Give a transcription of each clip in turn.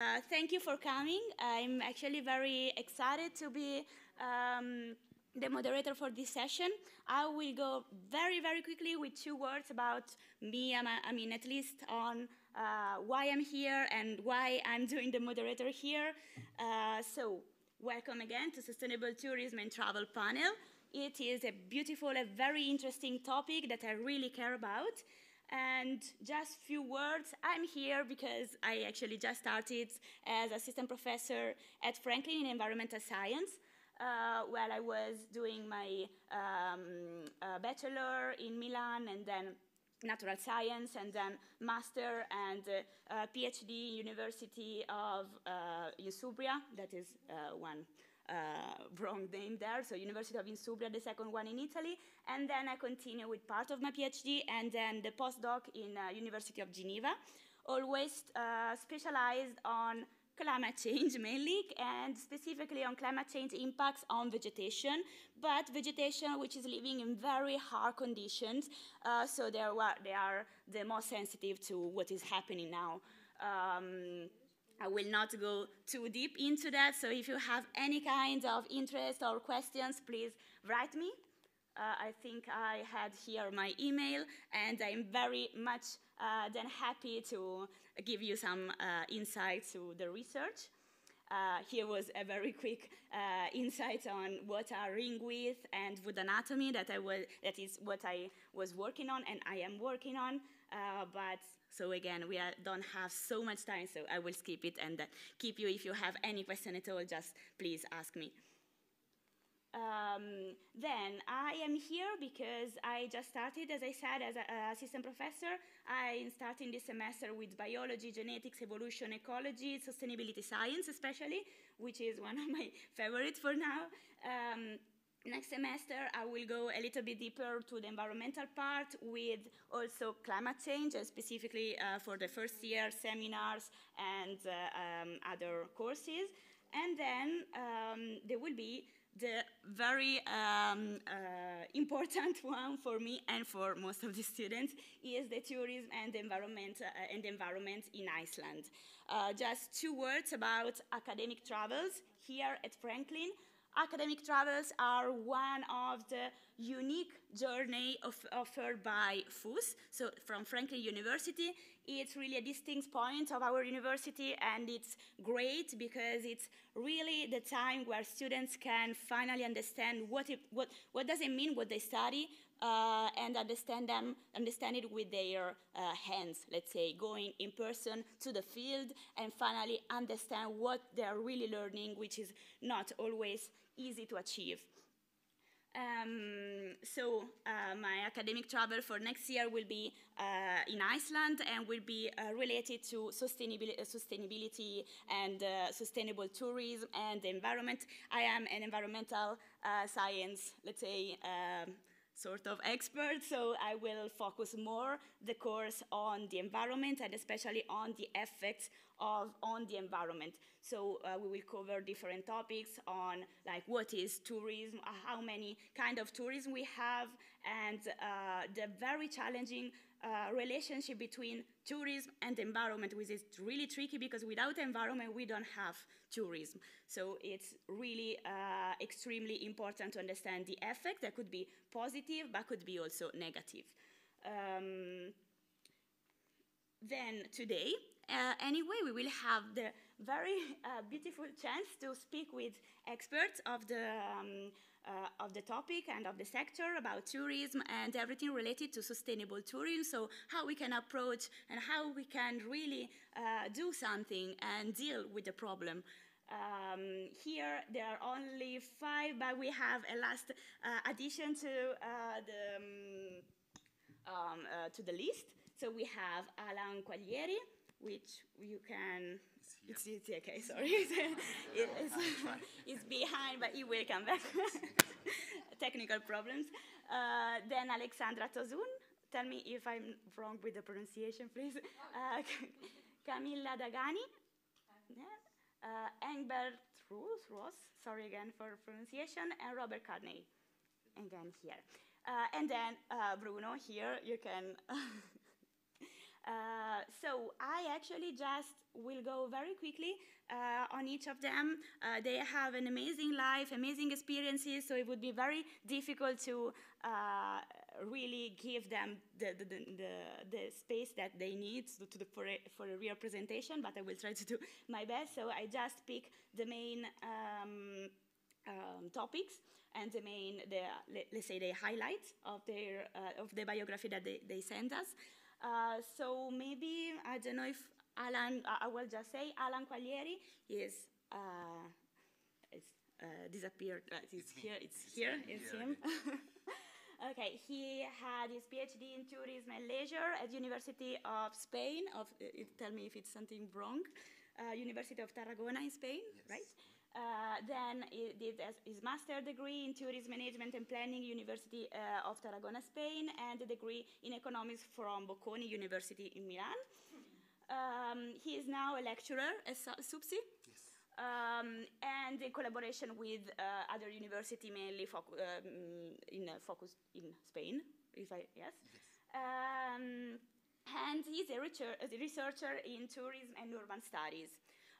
Uh, thank you for coming. I'm actually very excited to be um, the moderator for this session. I will go very, very quickly with two words about me, I mean, at least on uh, why I'm here and why I'm doing the moderator here. Uh, so, welcome again to Sustainable Tourism and Travel Panel. It is a beautiful, a very interesting topic that I really care about. And just few words, I'm here because I actually just started as assistant professor at Franklin in environmental science. Uh, while I was doing my um, uh, bachelor in Milan and then natural science and then master and uh, PhD University of uh, Insubria, that is uh, one uh, wrong name there, so University of Insubria, the second one in Italy, and then I continue with part of my PhD and then the postdoc in uh, University of Geneva, always uh, specialized on climate change mainly, and specifically on climate change impacts on vegetation, but vegetation which is living in very hard conditions, uh, so they are, they are the most sensitive to what is happening now. Um, I will not go too deep into that, so if you have any kind of interest or questions, please write me. Uh, I think I had here my email, and I'm very much uh, then happy to give you some uh, insights to the research. Uh, here was a very quick uh, insight on what are ring width and wood anatomy that I was that is what I was working on and I am working on. Uh, but so again, we are, don't have so much time, so I will skip it and uh, keep you. If you have any question at all, just please ask me. Um, then I am here because I just started, as I said, as an assistant professor. I'm starting this semester with biology, genetics, evolution, ecology, sustainability science, especially, which is one of my favorites for now. Um, Next semester, I will go a little bit deeper to the environmental part with also climate change, and specifically uh, for the first year seminars and uh, um, other courses. And then um, there will be the very um, uh, important one for me and for most of the students is the tourism and the environment, uh, and the environment in Iceland. Uh, just two words about academic travels here at Franklin academic travels are one of the unique journey of, offered by FUS, so from Franklin University. It's really a distinct point of our university and it's great because it's really the time where students can finally understand what, it, what, what does it mean what they study, uh, and understand them, understand it with their uh, hands, let's say, going in person to the field and finally understand what they're really learning, which is not always easy to achieve. Um, so uh, my academic travel for next year will be uh, in Iceland and will be uh, related to sustainability, sustainability and uh, sustainable tourism and the environment. I am an environmental uh, science, let's say, um, sort of expert, so I will focus more the course on the environment and especially on the effects of on the environment. So uh, we will cover different topics on like what is tourism, how many kind of tourism we have, and uh, the very challenging uh, relationship between tourism and environment, which is really tricky because without environment we don't have tourism. So it's really uh, extremely important to understand the effect that could be positive, but could be also negative. Um, then today, uh, anyway, we will have the very uh, beautiful chance to speak with experts of the, um, uh, of the topic and of the sector about tourism and everything related to sustainable tourism. So how we can approach and how we can really uh, do something and deal with the problem. Um, here there are only five, but we have a last uh, addition to uh, the um, um, to the list. So we have Alan Quaglieri, which you can, it's, it's okay, sorry. it's, it's, behind, but he will come back. Technical problems. Uh, then Alexandra Tosun. Tell me if I'm wrong with the pronunciation, please. Uh, Camilla Dagani. Uh, Engbert Roos, Ross, sorry again for pronunciation, and Robert Carney, again here. Uh, and then uh, Bruno here, you can Uh, so I actually just will go very quickly uh, on each of them. Uh, they have an amazing life, amazing experiences, so it would be very difficult to uh, really give them the, the, the, the, space that they need to, to for, a, for a real presentation, but I will try to do my best. So I just pick the main um, um, topics and the main, the, let, us say, the highlights of, their, uh, of the biography that they, they sent us. Uh, so maybe, I don't know if Alan, I will just say, Alan Quaglieri is, uh, is uh, disappeared, uh, it's here, it's here, it's him. okay, he had his PhD in tourism and leisure at University of Spain, of, tell me if it's something wrong, University of Tarragona in Spain, yes. right? Uh, then he did his master degree in tourism management and planning, University uh, of Tarragona, Spain, and a degree in economics from Bocconi University in Milan. Um, he is now a lecturer at SUPSI. Yes. Um, and in collaboration with uh, other university, mainly focu um, in uh, focus in Spain, if I yes. yes. Um, and he's a, a researcher in tourism and urban studies.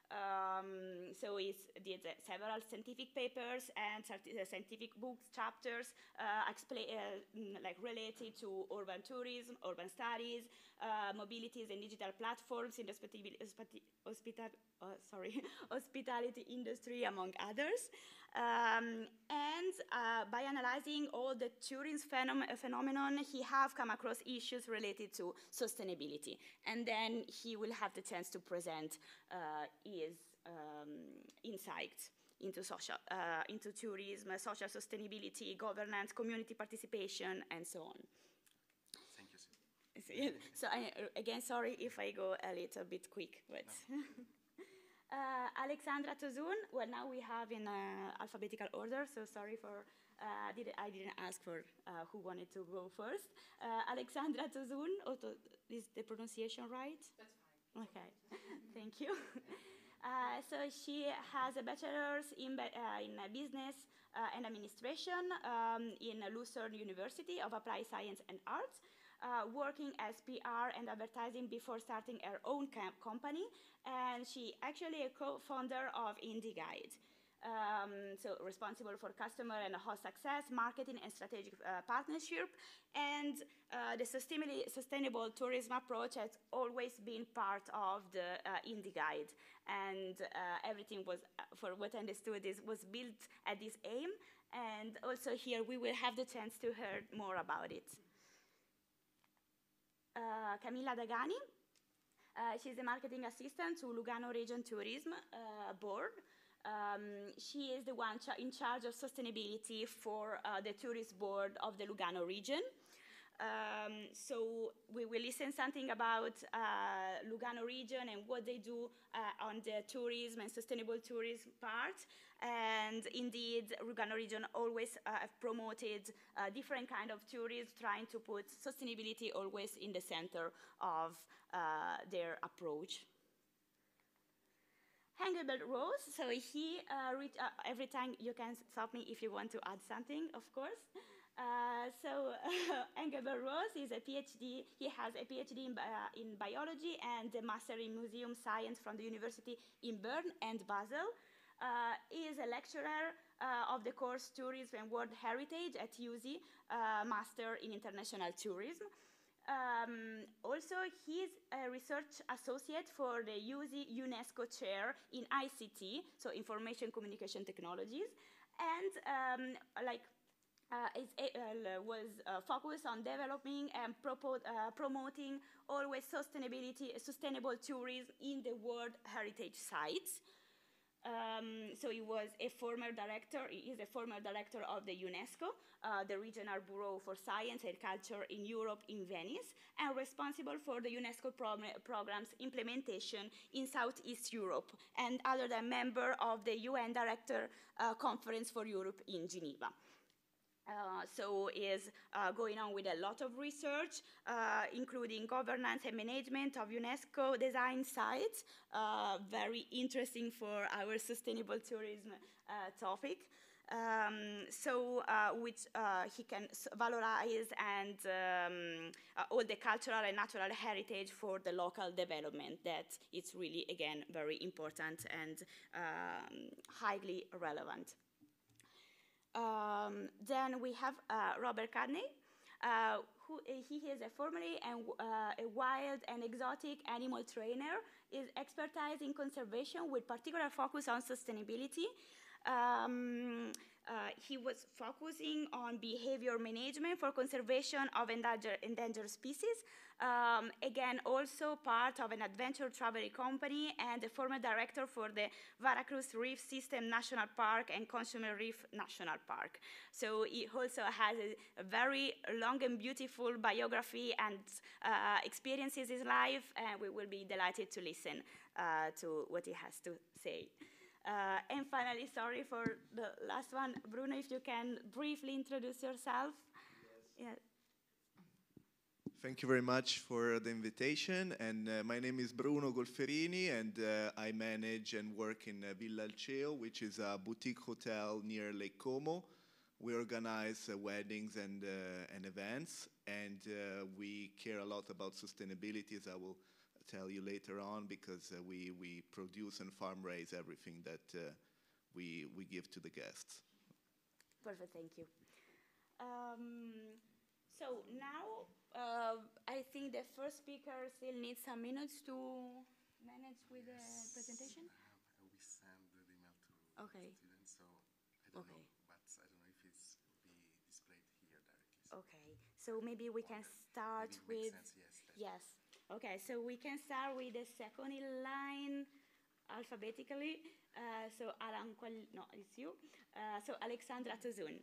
Um, so he did uh, several scientific papers and uh, scientific books, chapters, uh, uh, mm, like related to urban tourism, urban studies, uh, mobilities and digital platforms in the uh, sorry, hospitality industry, among others. Um, and uh, by analyzing all the tourism phenom phenomenon, he have come across issues related to sustainability. And then he will have the chance to present uh, his um, insights into social, uh, into tourism, social sustainability, governance, community participation, and so on. Thank you. So I, again, sorry if I go a little bit quick, but. No. Uh, Alexandra Tosun, well, now we have in uh, alphabetical order, so sorry for, uh, did, I didn't ask for uh, who wanted to go first. Uh, Alexandra Tosun, is the pronunciation right? That's fine. Okay, thank you. Uh, so she has a bachelor's in, in business and administration um, in Lucerne University of Applied Science and Arts uh, working as PR and advertising before starting her own company, and she actually a co-founder of IndyGuide. Um, so responsible for customer and host success, marketing and strategic uh, partnership, and uh, the sustainable tourism approach has always been part of the uh, IndyGuide, and uh, everything was, uh, for what I understood, is was built at this aim, and also here we will have the chance to hear more about it. Uh, Camilla Dagani. Uh, she's a marketing assistant to Lugano Region Tourism uh, Board. Um, she is the one in charge of sustainability for the tourist board of the Lugano region. Um, so we will listen something about uh, Lugano region and what they do uh, on the tourism and sustainable tourism part. And indeed, Lugano region always uh, have promoted uh, different kind of tourism, trying to put sustainability always in the center of uh, their approach. Engelbert Ruoss, so he, uh, every time you can stop me if you want to add something, of course. Uh, so Engelbert Ruoss is a PhD. He has a PhD in, uh, in, biology and a master in museum science from the university in Bern and Basel. Uh, he is a lecturer uh, of the course Tourism and World Heritage at USI, uh, Master in International Tourism. Um, also, he's a research associate for the USI UNESCO Chair in ICT, so Information Communication Technologies, and um, like uh, uh, was uh, focused on developing and uh, promoting always sustainability, sustainable tourism in the World Heritage Sites. Um, so he was a former director, he is a former director of the UNESCO, uh, the Regional Bureau for Science and Culture in Europe in Venice, and responsible for the UNESCO pro program's implementation in Southeast Europe, and other than member of the UN Director uh, Conference for Europe in Geneva. Uh, so is uh, going on with a lot of research, uh, including governance and management of UNESCO design sites, uh, very interesting for our sustainable tourism uh, topic. Um, so which he can valorize and um, all the cultural and natural heritage for the local development that it's really again very important and um, highly relevant. Um, then we have uh, Robert Cudney, uh, who he is a formerly and, uh, a wild and exotic animal trainer, is expertise in conservation with particular focus on sustainability. Um, uh, he was focusing on behavior management for conservation of endangered, endangered species. Um, again, also part of an adventure travel company and a former director for the Veracruz Reef System National Park and Cozumel Reef National Park. So he also has a, very long and beautiful biography and uh, experiences his life, and we will be delighted to listen uh, to what he has to say. Uh, and finally, sorry for the last one, Bruno, if you can briefly introduce yourself. Yes. Yeah. Thank you very much for the invitation. And uh, my name is Bruno Golferini, and uh, I manage and work in uh, Villa Alceo, which is a boutique hotel near Lake Como. We organize uh, weddings and, uh, and events, and we care a lot about sustainability, as I will tell you later on because uh, we, we produce and farm raise everything that uh, we, we give to the guests. Perfect, thank you. Um, so now uh, I think the first speaker still needs some minutes to manage with the presentation. Uh, we send the email to okay. students, so I don't okay. know, but I don't know if it's be displayed here directly. So okay, so maybe we can start with sense, yes. Yes. Okay, so we can start with the second line alphabetically. Uh, so Alan, no, it's you. Uh, so Alexandra Tosun.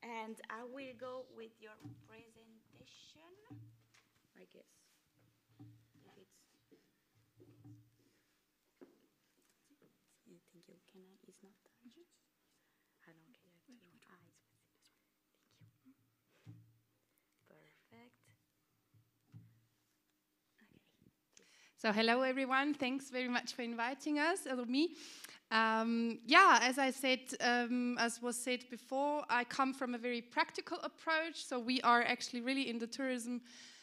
And I will go with your presentation, I guess. If it's yeah, thank you. Can I? It's not. Mm -hmm. I don't care. Ah, it's So hello everyone, thanks very much for inviting us, or me. Um, yeah, as I said, um, as was said before, I come from a very practical approach. So we are actually really in the tourism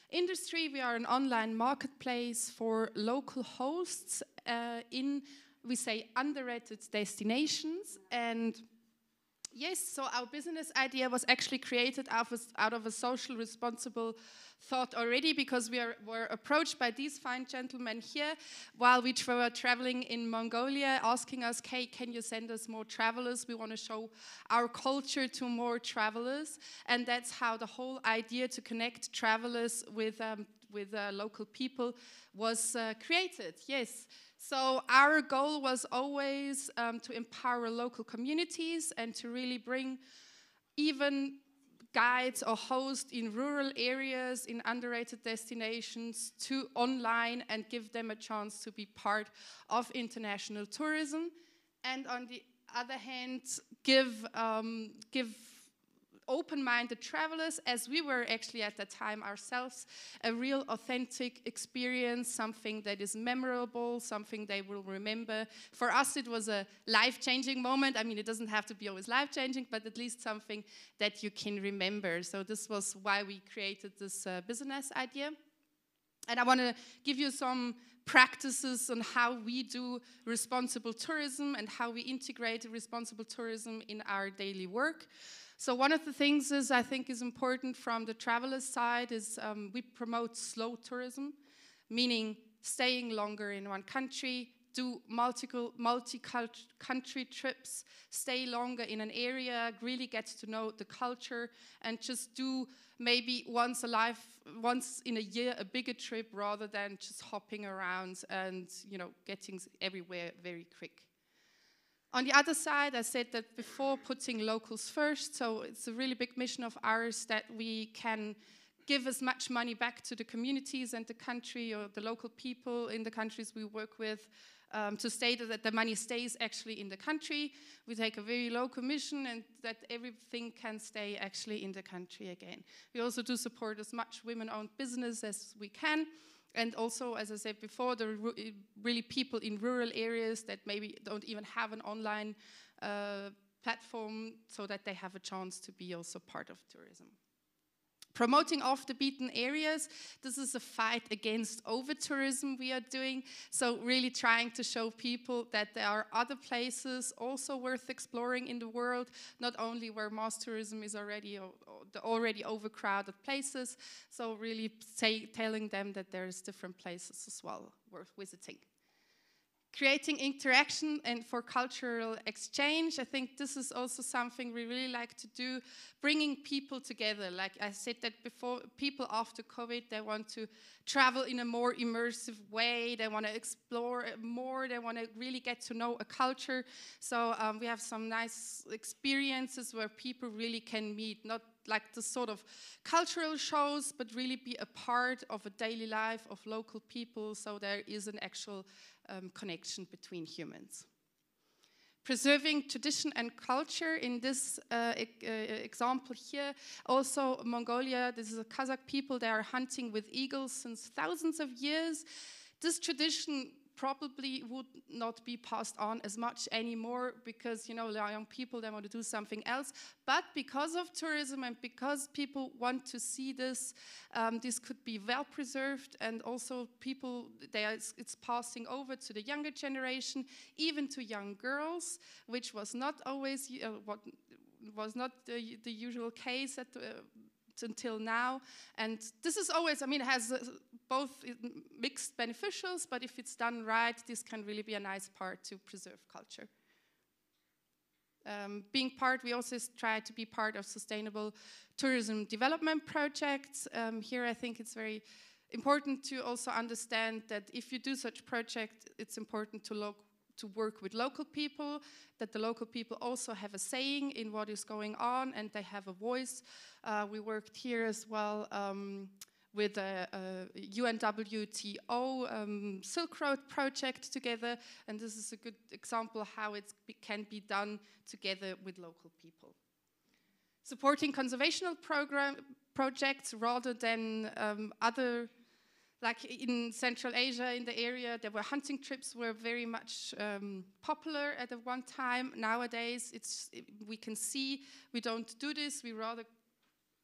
industry. We are an online marketplace for local hosts uh, in, we say, underrated destinations. And yes, so our business idea was actually created out of, out of a social responsible thought already because we are, were approached by these fine gentlemen here while we were traveling in Mongolia, asking us, "Hey, can you send us more travelers? We want to show our culture to more travelers." And that's how the whole idea to connect travelers with um, with uh, local people was uh, created. Yes. So our goal was always um, to empower local communities and to really bring even guides or hosts in rural areas, in underrated destinations to online and give them a chance to be part of international tourism. And on the other hand, give, um, give open-minded travelers, as we were actually at that time ourselves, a real authentic experience, something that is memorable, something they will remember. For us, it was a life-changing moment. I mean, it doesn't have to be always life-changing, but at least something that you can remember. So this was why we created this uh, business idea. And I want to give you some practices on how we do responsible tourism and how we integrate responsible tourism in our daily work. So one of the things is I think is important from the traveler's side is um, we promote slow tourism, meaning staying longer in one country, do multiple multi-country trips, stay longer in an area, really get to know the culture, and just do maybe once a life, once in a year, a bigger trip rather than just hopping around and you know getting everywhere very quick. On the other side, I said that before putting locals first, so it's a really big mission of ours that we can give as much money back to the communities and the country or the local people in the countries we work with um, to state that the money stays actually in the country. We take a very low commission and that everything can stay actually in the country again. We also do support as much women-owned business as we can and also, as I said before, the really people in rural areas that maybe don't even have an online uh, platform so that they have a chance to be also part of tourism. Promoting off the beaten areas. This is a fight against over tourism we are doing. So, really trying to show people that there are other places also worth exploring in the world, not only where mass tourism is already the already overcrowded places. So, really say, telling them that there's different places as well worth visiting creating interaction and for cultural exchange. I think this is also something we really like to do, bringing people together. Like I said that before, people after COVID, they want to travel in a more immersive way. They want to explore more. They want to really get to know a culture. So um, we have some nice experiences where people really can meet, not like the sort of cultural shows, but really be a part of a daily life of local people. So there is an actual um, connection between humans. Preserving tradition and culture in this uh, e uh, example here, also Mongolia, this is a Kazakh people, they are hunting with eagles since thousands of years. This tradition probably would not be passed on as much anymore because you know young people they want to do something else. But because of tourism and because people want to see this um, this could be well preserved. And also people they are, it's passing over to the younger generation even to young girls which was not always uh, what was not the, the usual case at, uh, until now. And this is always, I mean, it has uh, both mixed beneficials, but if it's done right, this can really be a nice part to preserve culture. Um, being part, we also try to be part of sustainable tourism development projects. Um, here, I think it's very important to also understand that if you do such project, it's important to look to work with local people, that the local people also have a saying in what is going on and they have a voice. Uh, we worked here as well um, with a, a UNWTO um, Silk Road project together, and this is a good example how it can be done together with local people. Supporting conservational program projects rather than um, other like in Central Asia, in the area, there were hunting trips were very much um, popular at one time. Nowadays, it's we can see we don't do this. We rather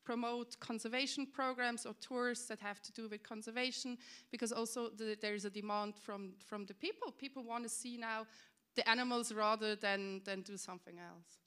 promote conservation programs or tours that have to do with conservation because also the, there is a demand from from the people. People want to see now the animals rather than than do something else.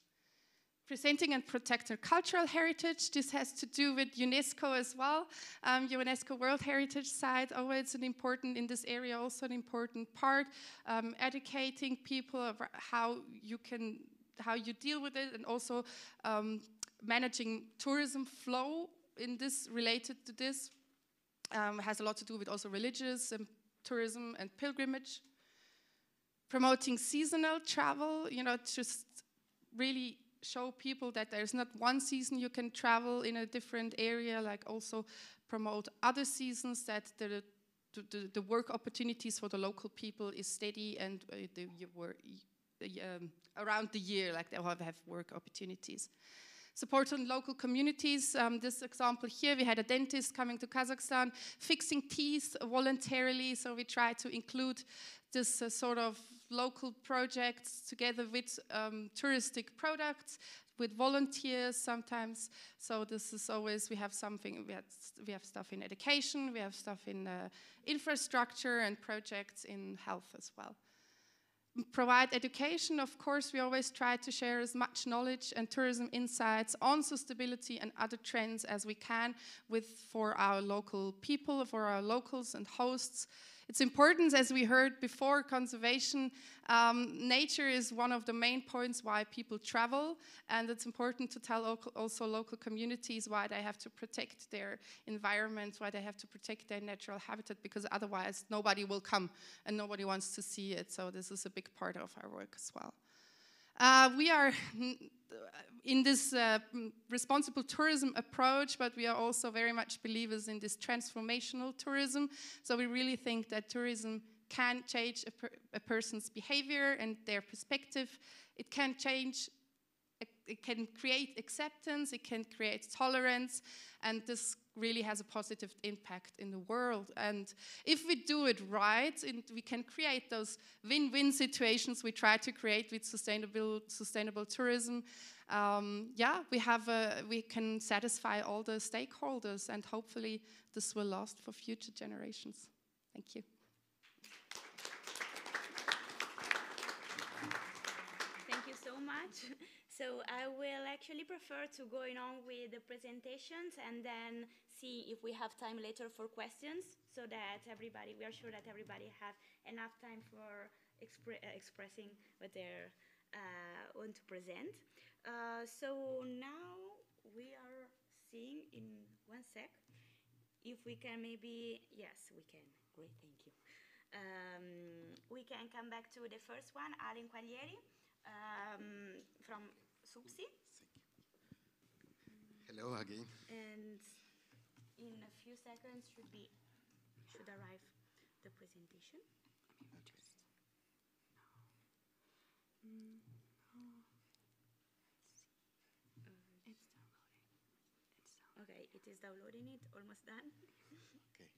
Presenting and protecting cultural heritage. This has to do with UNESCO as well. Um, UNESCO World Heritage Site, oh, it's an important, in this area, also an important part. Um, educating people how you can, how you deal with it, and also um, managing tourism flow in this, related to this. Um, has a lot to do with also religious and tourism and pilgrimage. Promoting seasonal travel, you know, just really show people that there's not one season you can travel in a different area, like also promote other seasons that the, the, the work opportunities for the local people is steady and uh, the, um, around the year, like they have, have work opportunities. Support on local communities. Um, this example here, we had a dentist coming to Kazakhstan, fixing teeth voluntarily. So we try to include this uh, sort of local projects together with um, touristic products with volunteers sometimes. So this is always we have something we have, we have stuff in education we have stuff in uh, infrastructure and projects in health as well. Provide education of course we always try to share as much knowledge and tourism insights on sustainability and other trends as we can with for our local people for our locals and hosts it's important, as we heard before, conservation. Um, nature is one of the main points why people travel, and it's important to tell also local communities why they have to protect their environment, why they have to protect their natural habitat, because otherwise nobody will come and nobody wants to see it. So this is a big part of our work as well. Uh, we are in this uh, responsible tourism approach, but we are also very much believers in this transformational tourism. So we really think that tourism can change a, per a person's behavior and their perspective. It can change a it can create acceptance, it can create tolerance, and this really has a positive impact in the world. And if we do it right, we can create those win-win situations we try to create with sustainable sustainable tourism. Um, yeah, we have a, we can satisfy all the stakeholders, and hopefully this will last for future generations. Thank you. Thank you so much. So I will actually prefer to going on with the presentations and then see if we have time later for questions so that everybody, we are sure that everybody have enough time for expre uh, expressing what they uh, want to present. Uh, so now we are seeing in one sec if we can maybe, yes, we can. Great, thank you. Um, we can come back to the first one, Alan Quaglieri um, from SUPSI. Hello again. And in a few seconds should be should arrive the presentation. Just mm, Okay, it is downloading it, almost done. Okay.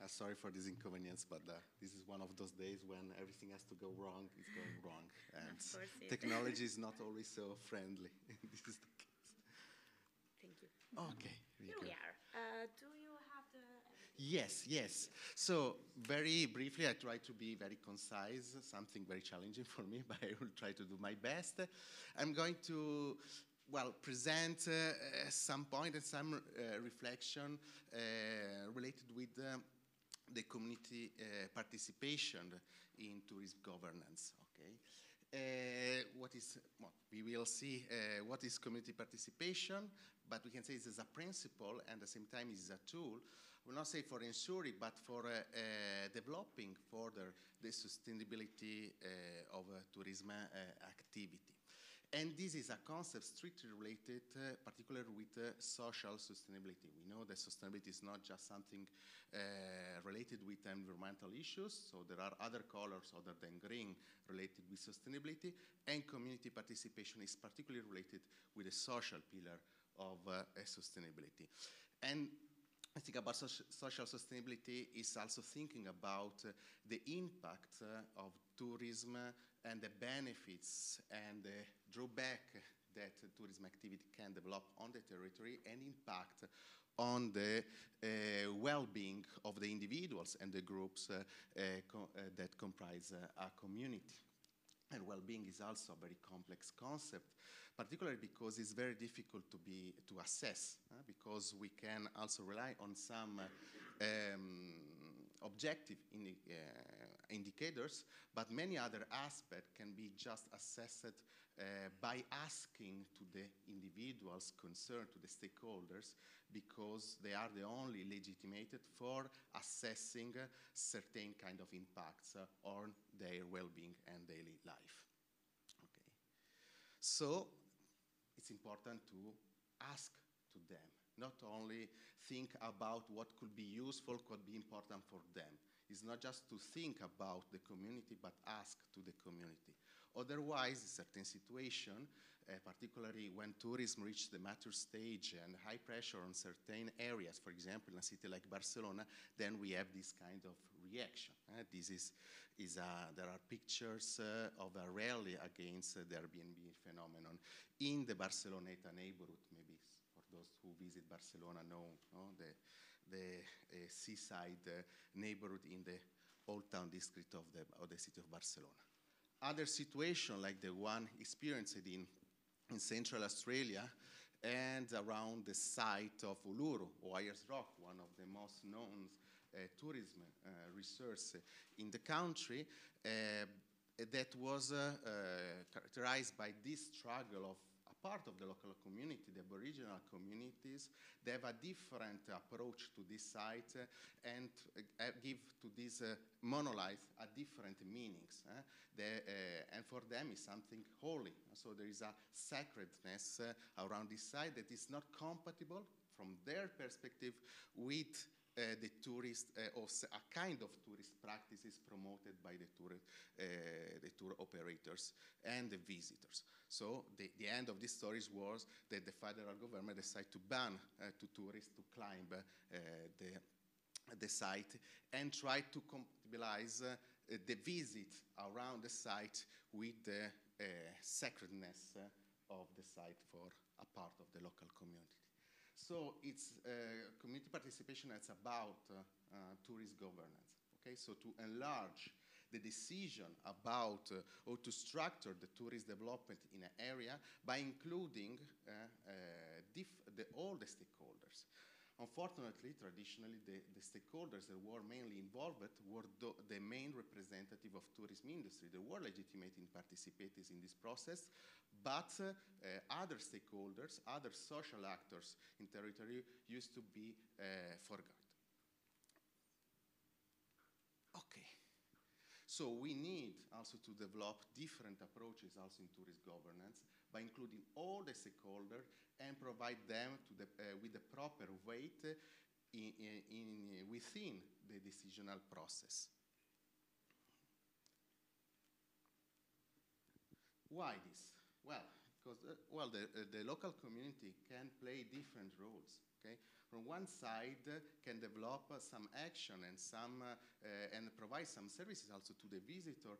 Uh, sorry for this inconvenience, but uh, this is one of those days when everything has to go wrong, it's going wrong. And technology is not always so friendly. this is the case. Thank you. Okay. Here we are. Uh, do you have the... Yes, yes. So very briefly, I try to be very concise, something very challenging for me, but I will try to do my best. I'm going to well, present uh, some point and some uh, reflection uh, related with uh, the community uh, participation in tourism governance. Okay, uh, what is we will see what is community participation, but we can say it's a principle and at the same time it's a tool. We will not say for ensuring, but for developing further the sustainability of tourism activity. And this is a concept strictly related, uh, particularly with uh, social sustainability. We know that sustainability is not just something uh, related with environmental issues, so there are other colors other than green related with sustainability, and community participation is particularly related with the social pillar of uh, sustainability. And I think about social sustainability is also thinking about uh, the impact uh, of tourism and the benefits and the drawback that tourism activity can develop on the territory and impact on the uh, well-being of the individuals and the groups uh, uh, co uh, that comprise a community. And well-being is also a very complex concept, particularly because it's very difficult to be to assess, uh, because we can also rely on some um, objective in, indicators, but many other aspects can be just assessed uh, by asking to the individuals concerned, to the stakeholders, because they are the only legitimated for assessing certain kind of impacts on their well-being and daily life. Okay. So it's important to ask to them, not only think about what could be useful, could be important for them, It's not just to think about the community, but ask to the community. Otherwise, in certain situation, uh, particularly when tourism reaches the mature stage and high pressure on certain areas, for example, in a city like Barcelona, then we have this kind of reaction. Uh, this is, is a, there are pictures uh, of a rally against the Airbnb phenomenon in the Barceloneta neighborhood, maybe for those who visit Barcelona know no, the, the uh, seaside uh, neighborhood in the old town district of the, of the city of Barcelona. Other situations like the one experienced in, in Central Australia and around the site of Uluru or Ayers Rock, one of the most known uh, tourism uh, resources in the country, uh, that was uh, uh, characterized by this struggle of part of the local community, the Aboriginal communities, they have a different approach to this site uh, and uh, give to this monolith a different meanings. Eh? The, and for them is something holy. So there is a sacredness around this site that is not compatible from their perspective with uh, the tourist uh, or a kind of tourist practices promoted by the tour, uh, the tour operators and the visitors. So the, the end of this story was that the federal government decided to ban uh, to tourists to climb uh, the, the site and try to compatibilize uh, the visit around the site with the sacredness of the site for a part of the local community. So it's uh, community participation that's about uh, uh, tourist governance. Okay, so to enlarge the decision about uh, how to structure the tourist development in an area by including uh, uh, the, all the stakeholders. Unfortunately, traditionally, the, the, stakeholders that were mainly involved were the, main representative of tourism industry. They were legitimate in participating in this process, but uh, other stakeholders, other social actors in territory used to be uh, forgotten. Okay. So we need also to develop different approaches also in tourist governance by including all the stakeholders and provide them the, uh, with the proper weight in, in, in, within the decisional process. Why this? Well, because uh, well, the, uh, the local community can play different roles. Okay, from one side uh, can develop uh, some action and some uh, and provide some services also to the visitor,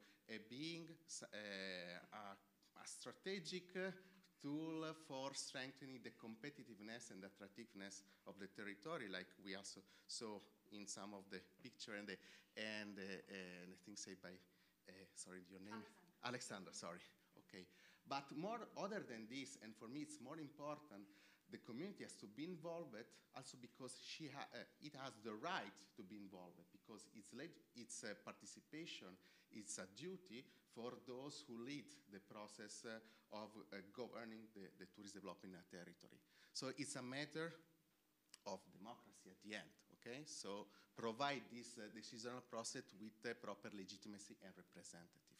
being a, a strategic tool for strengthening the competitiveness and attractiveness of the territory, like we also saw in some of the picture and the, and, uh, and I think said by, uh, sorry, your name? Alexander. Alexander, sorry. Okay. But more, other than this, and for me it's more important, the community has to be involved also because she ha uh, it has the right to be involved because its, its uh, participation it's a duty for those who lead the process uh, of uh, governing the, the tourist development territory. So it's a matter of democracy at the end, okay? So provide this uh, decisional process with the proper legitimacy and representativeness.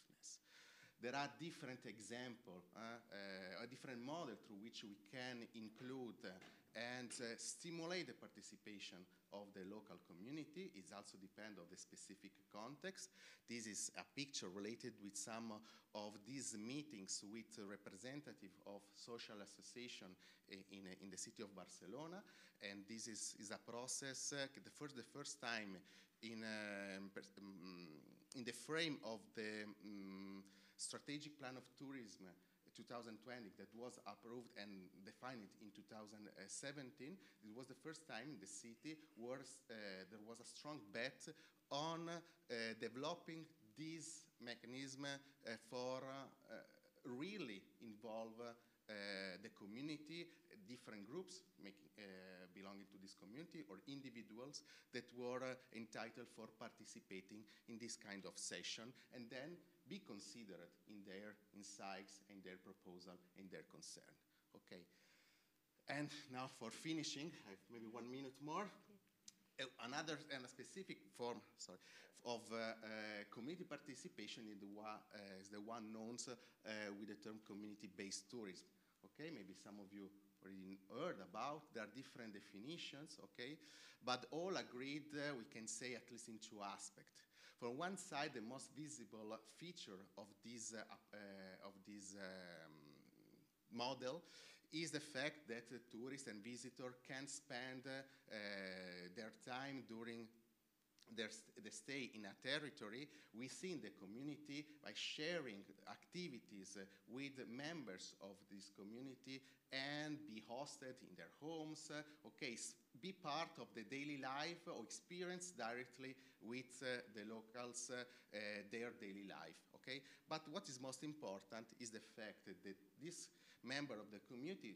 There are different examples, uh, uh, a different model through which we can include and uh, stimulate the participation of the local community. It also depends on the specific context. This is a picture related with some of these meetings with representative of social association in, in the city of Barcelona. And this is, is a process, uh, the, first, the first time in, uh, in the frame of the um, strategic plan of tourism 2020 that was approved and defined in 2017, it was the first time in the city where uh, there was a strong bet on uh, developing this mechanism uh, for uh, really involve uh, the community, different groups making, uh, belonging to this community or individuals that were entitled for participating in this kind of session. And then be considered in their insights, and their proposal, and their concern. Okay. And now for finishing, I have maybe one minute more. Uh, another and a specific form sorry, of uh, uh, community participation is the, one, uh, is the one known uh, with the term community-based tourism. Okay, maybe some of you already heard about. There are different definitions, okay, but all agreed, uh, we can say at least in two aspects. From one side, the most visible feature of this, uh, uh, of this um, model is the fact that tourists and visitors can spend uh, their time during their st the stay in a territory within the community by sharing activities uh, with members of this community and be hosted in their homes. Uh, okay, be part of the daily life or experience directly with uh, the locals uh, uh, their daily life. Okay, but what is most important is the fact that this member of the community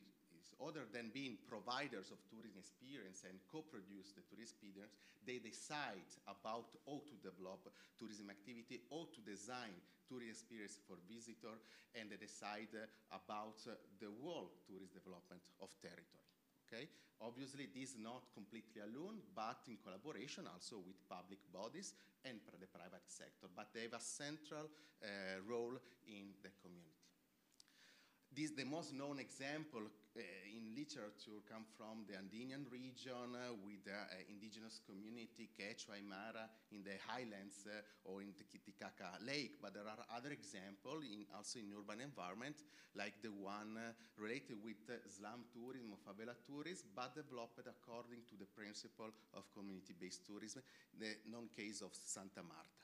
other than being providers of tourism experience and co-produce the tourist experience, they decide about how to develop tourism activity, how to design tourism experience for visitor, and they decide about the whole tourist development of territory. Okay? Obviously, this is not completely alone, but in collaboration also with public bodies and the private sector, but they have a central uh, role in the community. This, the most known example in literature come from the Andean region uh, with the uh, indigenous community Quechua Aymara in the highlands uh, or in the Titicaca Lake. But there are other examples in, also in urban environment, like the one uh, related with slum tourism or favela tourism, but developed according to the principle of community-based tourism, the non-case of Santa Marta.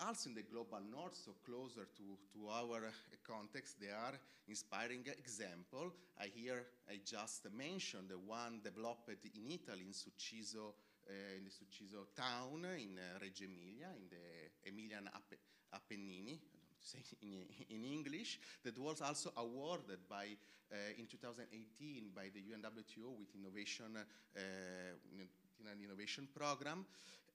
Also in the global north, so closer to, to our uh, context, there are inspiring example. I here, I just mentioned the one developed in Italy, in Succiso, uh, in the Succiso town in uh, Reggio Emilia, in the Emilian App Appennini, say in, in, English, that was also awarded by, uh, in 2018 by the UNWTO with innovation, uh, in an innovation program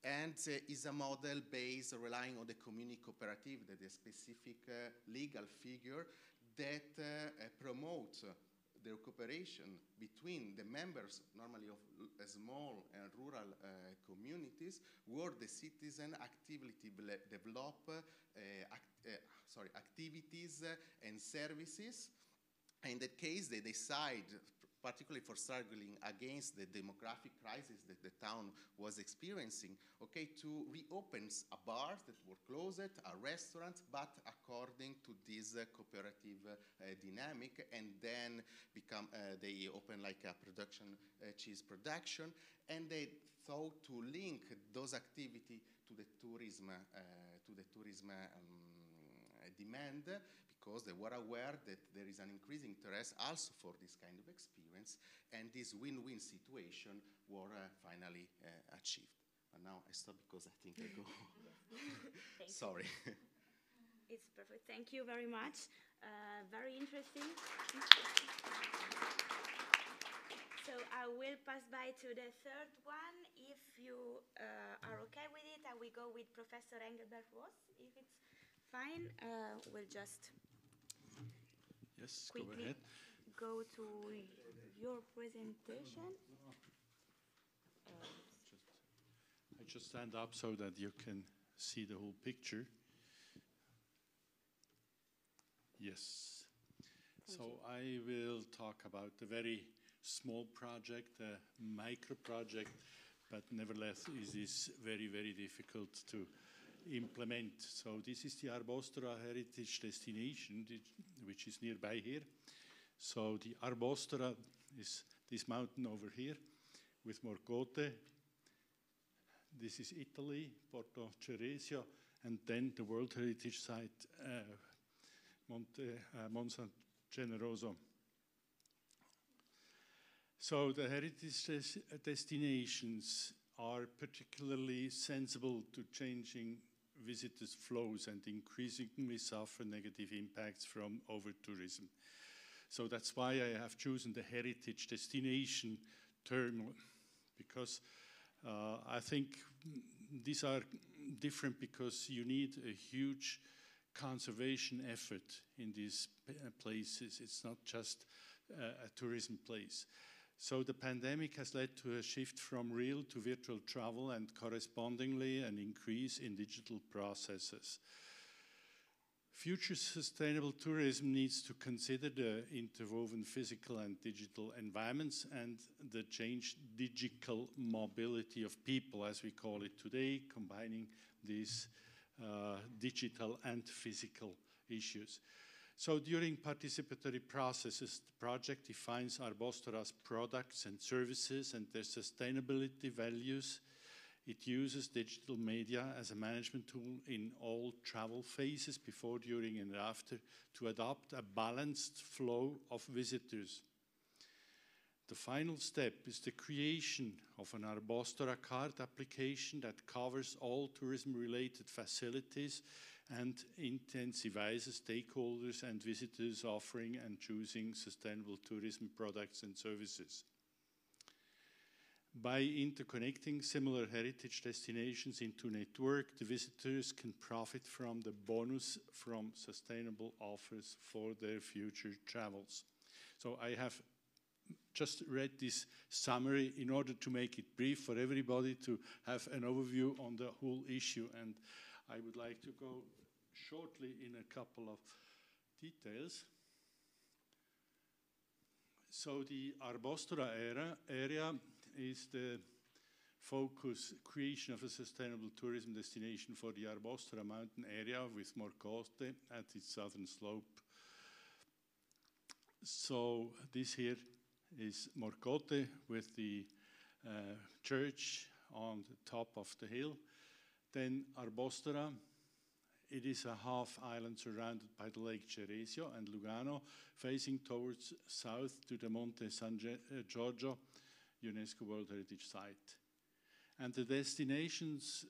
and uh, is a model based relying on the community cooperative, that is a specific uh, legal figure that uh, promotes the cooperation between the members, normally of small and rural uh, communities, where the citizen actively develop uh, act, uh, sorry, activities and services. In that case, they decide particularly for struggling against the demographic crisis that the town was experiencing, okay, to reopen a bars that were closed, a restaurant, but according to this uh, cooperative uh, dynamic, and then become uh, they open like a production uh, cheese production, and they thought to link those activity to the tourism uh, to the tourism um, demand because they were aware that there is an increasing interest also for this kind of experience, and this win-win situation were uh, finally uh, achieved. And now I stop because I think I go. Sorry. it's perfect. Thank you very much. Uh, very interesting. So I will pass by to the third one. If you uh, are okay with it, I will go with Professor Engelbert Ruoss. If it's fine, uh, we'll just Yes, go ahead. go to your presentation. I just stand up so that you can see the whole picture. Yes. So I will talk about a very small project, a micro project, but nevertheless it is very, very difficult to implement. So this is the Arbostora Heritage Destination, which is nearby here. So the Arbostora is this mountain over here with Morcote. This is Italy, Porto Ceresio, and then the World Heritage Site, uh, Monte, uh, Generoso. So the heritage des destinations are particularly sensible to changing visitors' flows and increasingly suffer negative impacts from over-tourism. So that's why I have chosen the heritage destination term, because uh, I think these are different because you need a huge conservation effort in these places. It's not just uh, a tourism place. So the pandemic has led to a shift from real to virtual travel and correspondingly an increase in digital processes. Future sustainable tourism needs to consider the interwoven physical and digital environments and the changed digital mobility of people, as we call it today, combining these uh, digital and physical issues. So during participatory processes, the project defines Arbostora's products and services and their sustainability values. It uses digital media as a management tool in all travel phases before, during, and after to adopt a balanced flow of visitors. The final step is the creation of an Arbostora card application that covers all tourism-related facilities and intensifies stakeholders and visitors offering and choosing sustainable tourism products and services. By interconnecting similar heritage destinations into network, the visitors can profit from the bonus from sustainable offers for their future travels. So I have just read this summary in order to make it brief for everybody to have an overview on the whole issue. And I would like to go shortly in a couple of details. so the Arbostora area, area is the focus creation of a sustainable tourism destination for the Arbostora mountain area with Morcote at its southern slope. So this here is Morcote with the uh, church on the top of the hill. Then Arbostora, it is a half island surrounded by the lake Ceresio and Lugano, facing towards south to the Monte San uh, Giorgio UNESCO World Heritage Site. And the destinations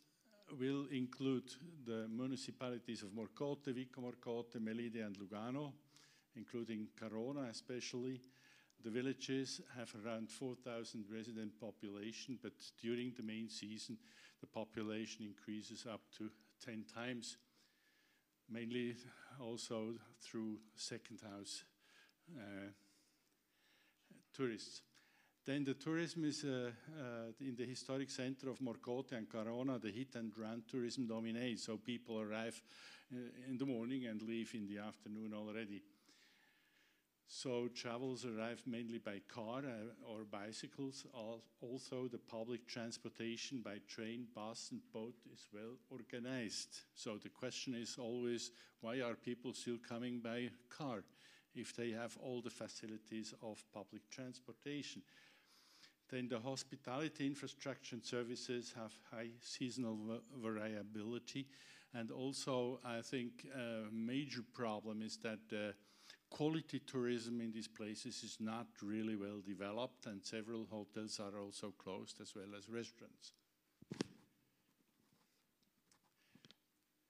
will include the municipalities of Morcote, Vico Morcote, Melide, and Lugano, including Carona especially. The villages have around 4,000 resident population, but during the main season, the population increases up to 10 times, mainly also through second house uh, tourists. Then the tourism is uh, uh, in the historic center of Morcote and Carona. The hit and run tourism dominates, so people arrive uh, in the morning and leave in the afternoon already. So travels arrive mainly by car uh, or bicycles. also, the public transportation by train, bus, and boat is well organized. So the question is always, why are people still coming by car if they have all the facilities of public transportation? Then the hospitality infrastructure and services have high seasonal variability. And also, I think a major problem is that uh, quality tourism in these places is not really well developed, and several hotels are also closed as well as restaurants.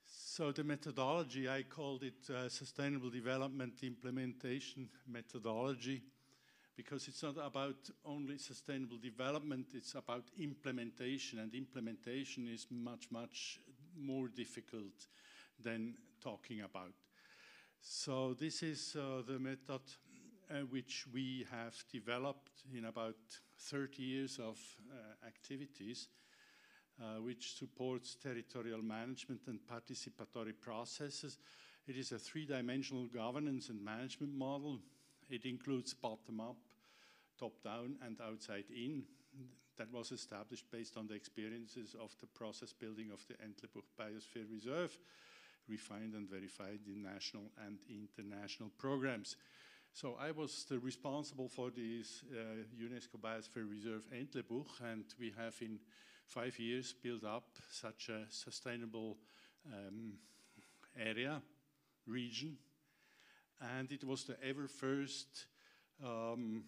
So the methodology, I called it uh, Sustainable Development Implementation Methodology because it's not about only sustainable development, it's about implementation, and implementation is much, much more difficult than talking about. So this is uh, the method uh, which we have developed in about 30 years of uh, activities, uh, which supports territorial management and participatory processes. It is a three-dimensional governance and management model it includes bottom-up, top-down, and outside-in. That was established based on the experiences of the process building of the Entlebuch Biosphere Reserve, refined and verified in national and international programs. So I was responsible for this uh, UNESCO Biosphere Reserve Entlebuch, and we have in five years built up such a sustainable um, area, region, and it was the ever first um,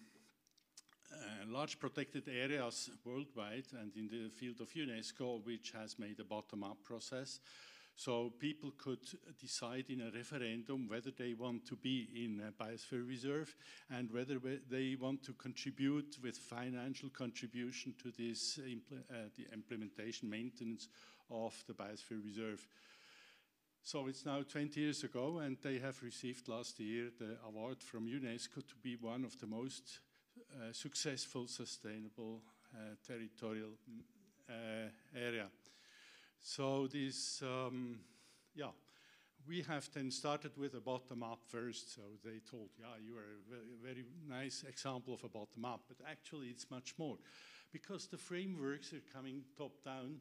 uh, large protected areas worldwide and in the field of UNESCO, which has made a bottom-up process. So people could decide in a referendum whether they want to be in a biosphere reserve and whether they want to contribute with financial contribution to this impl uh, the implementation maintenance of the biosphere reserve. So it's now 20 years ago, and they have received last year the award from UNESCO to be one of the most uh, successful sustainable uh, territorial uh, area. So this, um, yeah, we have then started with a bottom-up first. So they told, yeah, you are a very, nice example of a bottom-up, but actually it's much more because the frameworks are coming top-down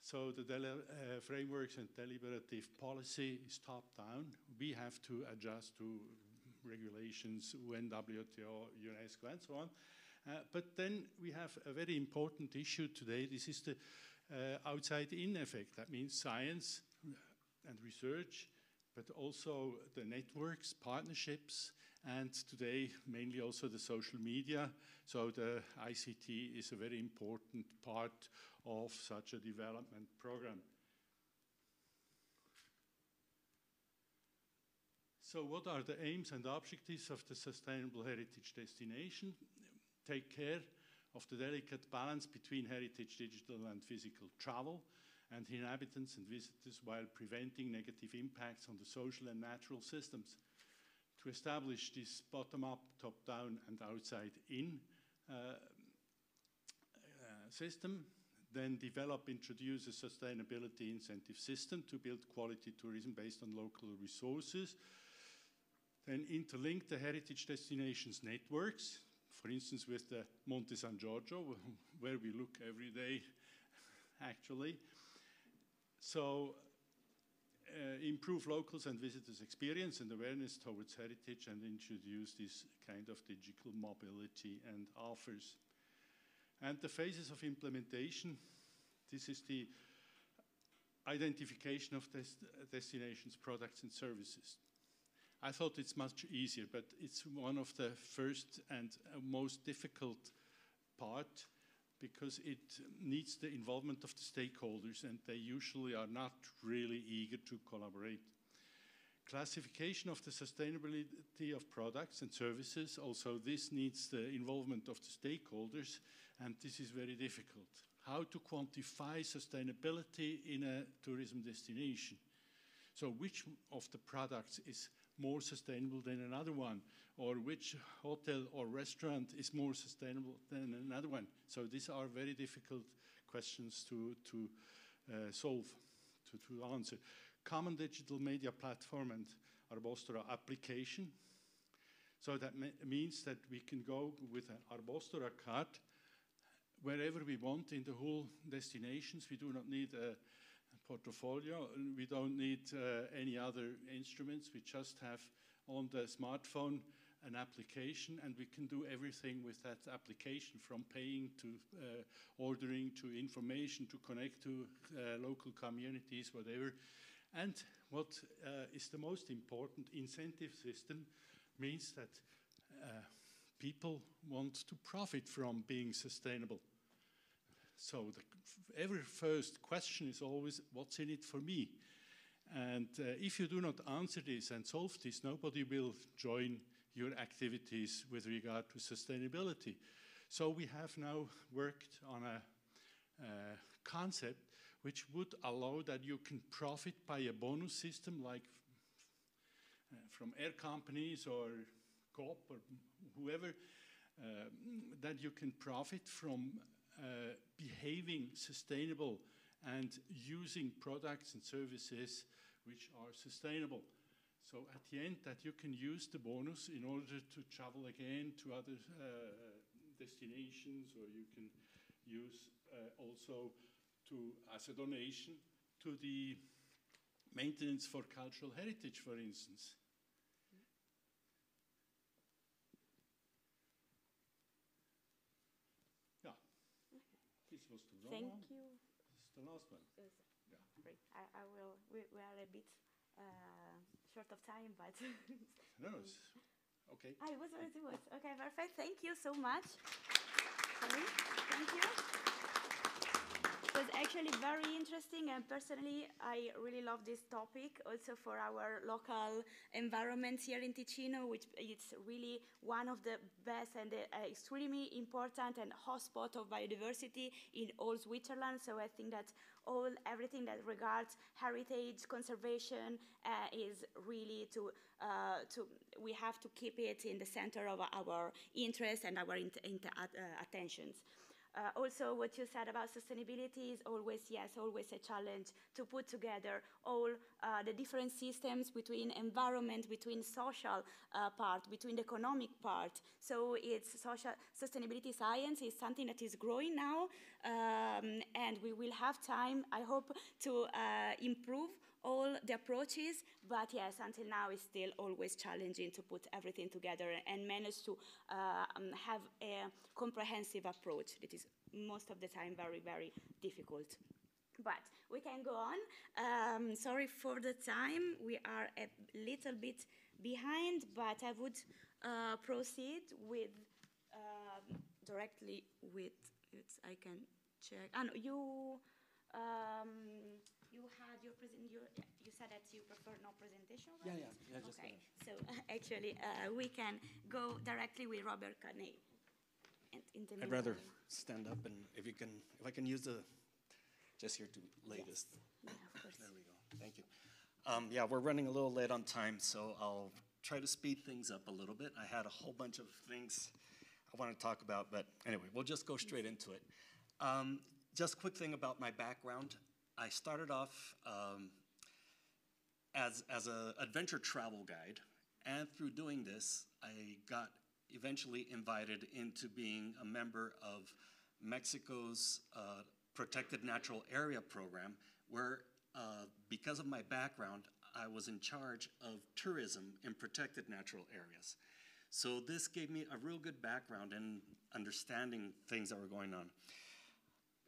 so the uh, frameworks and deliberative policy is top-down. We have to adjust to regulations, UN, WTO, UNESCO, and so on. Uh, but then we have a very important issue today. This is the Eh, outside-in effect. That means science and research, but also the networks, partnerships, and today mainly also the social media. So the ICT is a very important part of such a development program. So what are the aims and objectives of the Sustainable Heritage Destination? Take care of the delicate balance between heritage, digital and physical travel and inhabitants and visitors while preventing negative impacts on the social and natural systems. To establish this bottom-up, top-down and outside-in uh, uh, system, then develop, introduce a sustainability incentive system to build quality tourism based on local resources. then interlink the heritage destinations networks, for instance, with the Monte San Giorgio, where we look every day, actually. So uh, improve locals and visitors' experience and awareness towards heritage and introduce this kind of digital mobility and offers. And the phases of implementation, this is the identification of des destinations, products and services. I thought it's much easier, but it's one of the first and uh, most difficult part because it needs the involvement of the stakeholders and they usually are not really eager to collaborate. Classification of the sustainability of products and services, also this needs the involvement of the stakeholders and this is very difficult. How to quantify sustainability in a tourism destination. So which of the products is more sustainable than another one, or which hotel or restaurant is more sustainable than another one. So these are very difficult questions to, to uh, solve, to, to answer. Common digital media platform and Arbostora application. So that means that we can go with an Arbostora card wherever we want in the whole destinations. We do not need a portfolio. We don't need uh, any other instruments. We just have on the smartphone an application and we can do everything with that application from paying to uh, ordering to information to connect to uh, local communities, whatever. And what uh, is the most important incentive system means that uh, people want to profit from being sustainable. So the every first question is always, what's in it for me? And uh, if you do not answer this and solve this, nobody will join your activities with regard to sustainability. So we have now worked on a, a concept which would allow that you can profit by a bonus system like uh, from air companies or Coop or whoever, uh, that you can profit from uh, behaving sustainable and using products and services which are sustainable. So at the end that you can use the bonus in order to travel again to other uh, destinations or you can use uh, also to as a donation to the maintenance for cultural heritage, for instance. Was Thank one. you. This is the last one. Yeah. Great. I, I will. We, we are a bit uh, short of time, but. no, it's okay. I was, it was. Okay, perfect. Thank you so much. Sorry. Thank you was actually very interesting and personally I really love this topic also for our local environment here in Ticino which is really one of the best and uh, extremely important and hotspot of biodiversity in all Switzerland so I think that all everything that regards heritage conservation uh, is really to uh, to we have to keep it in the center of our interest and our int- int- uh, attentions. Uh, also, what you said about sustainability is always, yes, always a challenge to put together all uh, the different systems between environment, between social uh, part, between the economic part. So it's social sustainability science is something that is growing now, um, and we will have time, I hope, to uh, improve all the approaches, but yes, until now it's still always challenging to put everything together and manage to uh, um, have a comprehensive approach that is most of the time very, very difficult. But we can go on. Um, sorry for the time. We are a little bit behind, but I would uh, proceed with um, directly with, I can check. And ah, you, um, you had your present. You, you said that you prefer no presentation. Right? Yeah, yeah, yeah. Just okay. So uh, actually, uh, we can go directly with Robert Cudney. I'd rather stand up and if you can, if I can use the just here to latest. Yes. Yeah, of course. There we go. Thank you. Um, yeah, we're running a little late on time, so I'll try to speed things up a little bit. I had a whole bunch of things I want to talk about, but anyway, we'll just go straight into it. Um, just a quick thing about my background. I started off um, as, as an adventure travel guide, And through doing this, I got eventually invited into being a member of Mexico's uh, Protected Natural Area Program, where, uh, because of my background, I was in charge of tourism in protected natural areas. So this gave me a real good background in understanding things that were going on.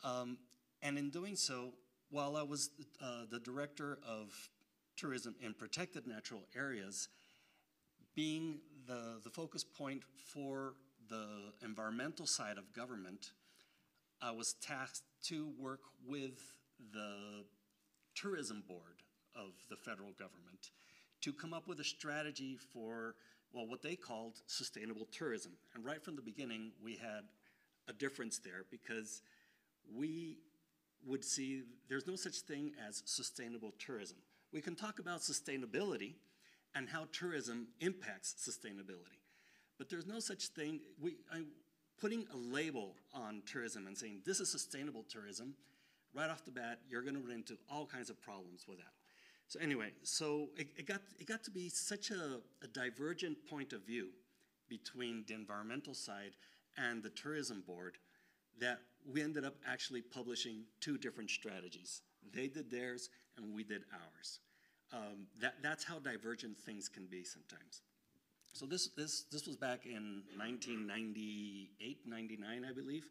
Um, and in doing so, while I was uh, the director of tourism in protected natural areas, being the, the focus point for the environmental side of government, I was tasked to work with the tourism board of the federal government to come up with a strategy for, well, what they called sustainable tourism. And right from the beginning, we had a difference there because we would see there's no such thing as sustainable tourism. We can talk about sustainability and how tourism impacts sustainability, but there's no such thing. We, I, putting a label on tourism and saying this is sustainable tourism, right off the bat, you're going to run into all kinds of problems with that. So anyway, so it, it got it got to be such a, a divergent point of view between the environmental side and the tourism board that we ended up actually publishing two different strategies. They did theirs, and we did ours. Um, that, that's how divergent things can be sometimes. So this, this, this was back in 1998, 99, I believe,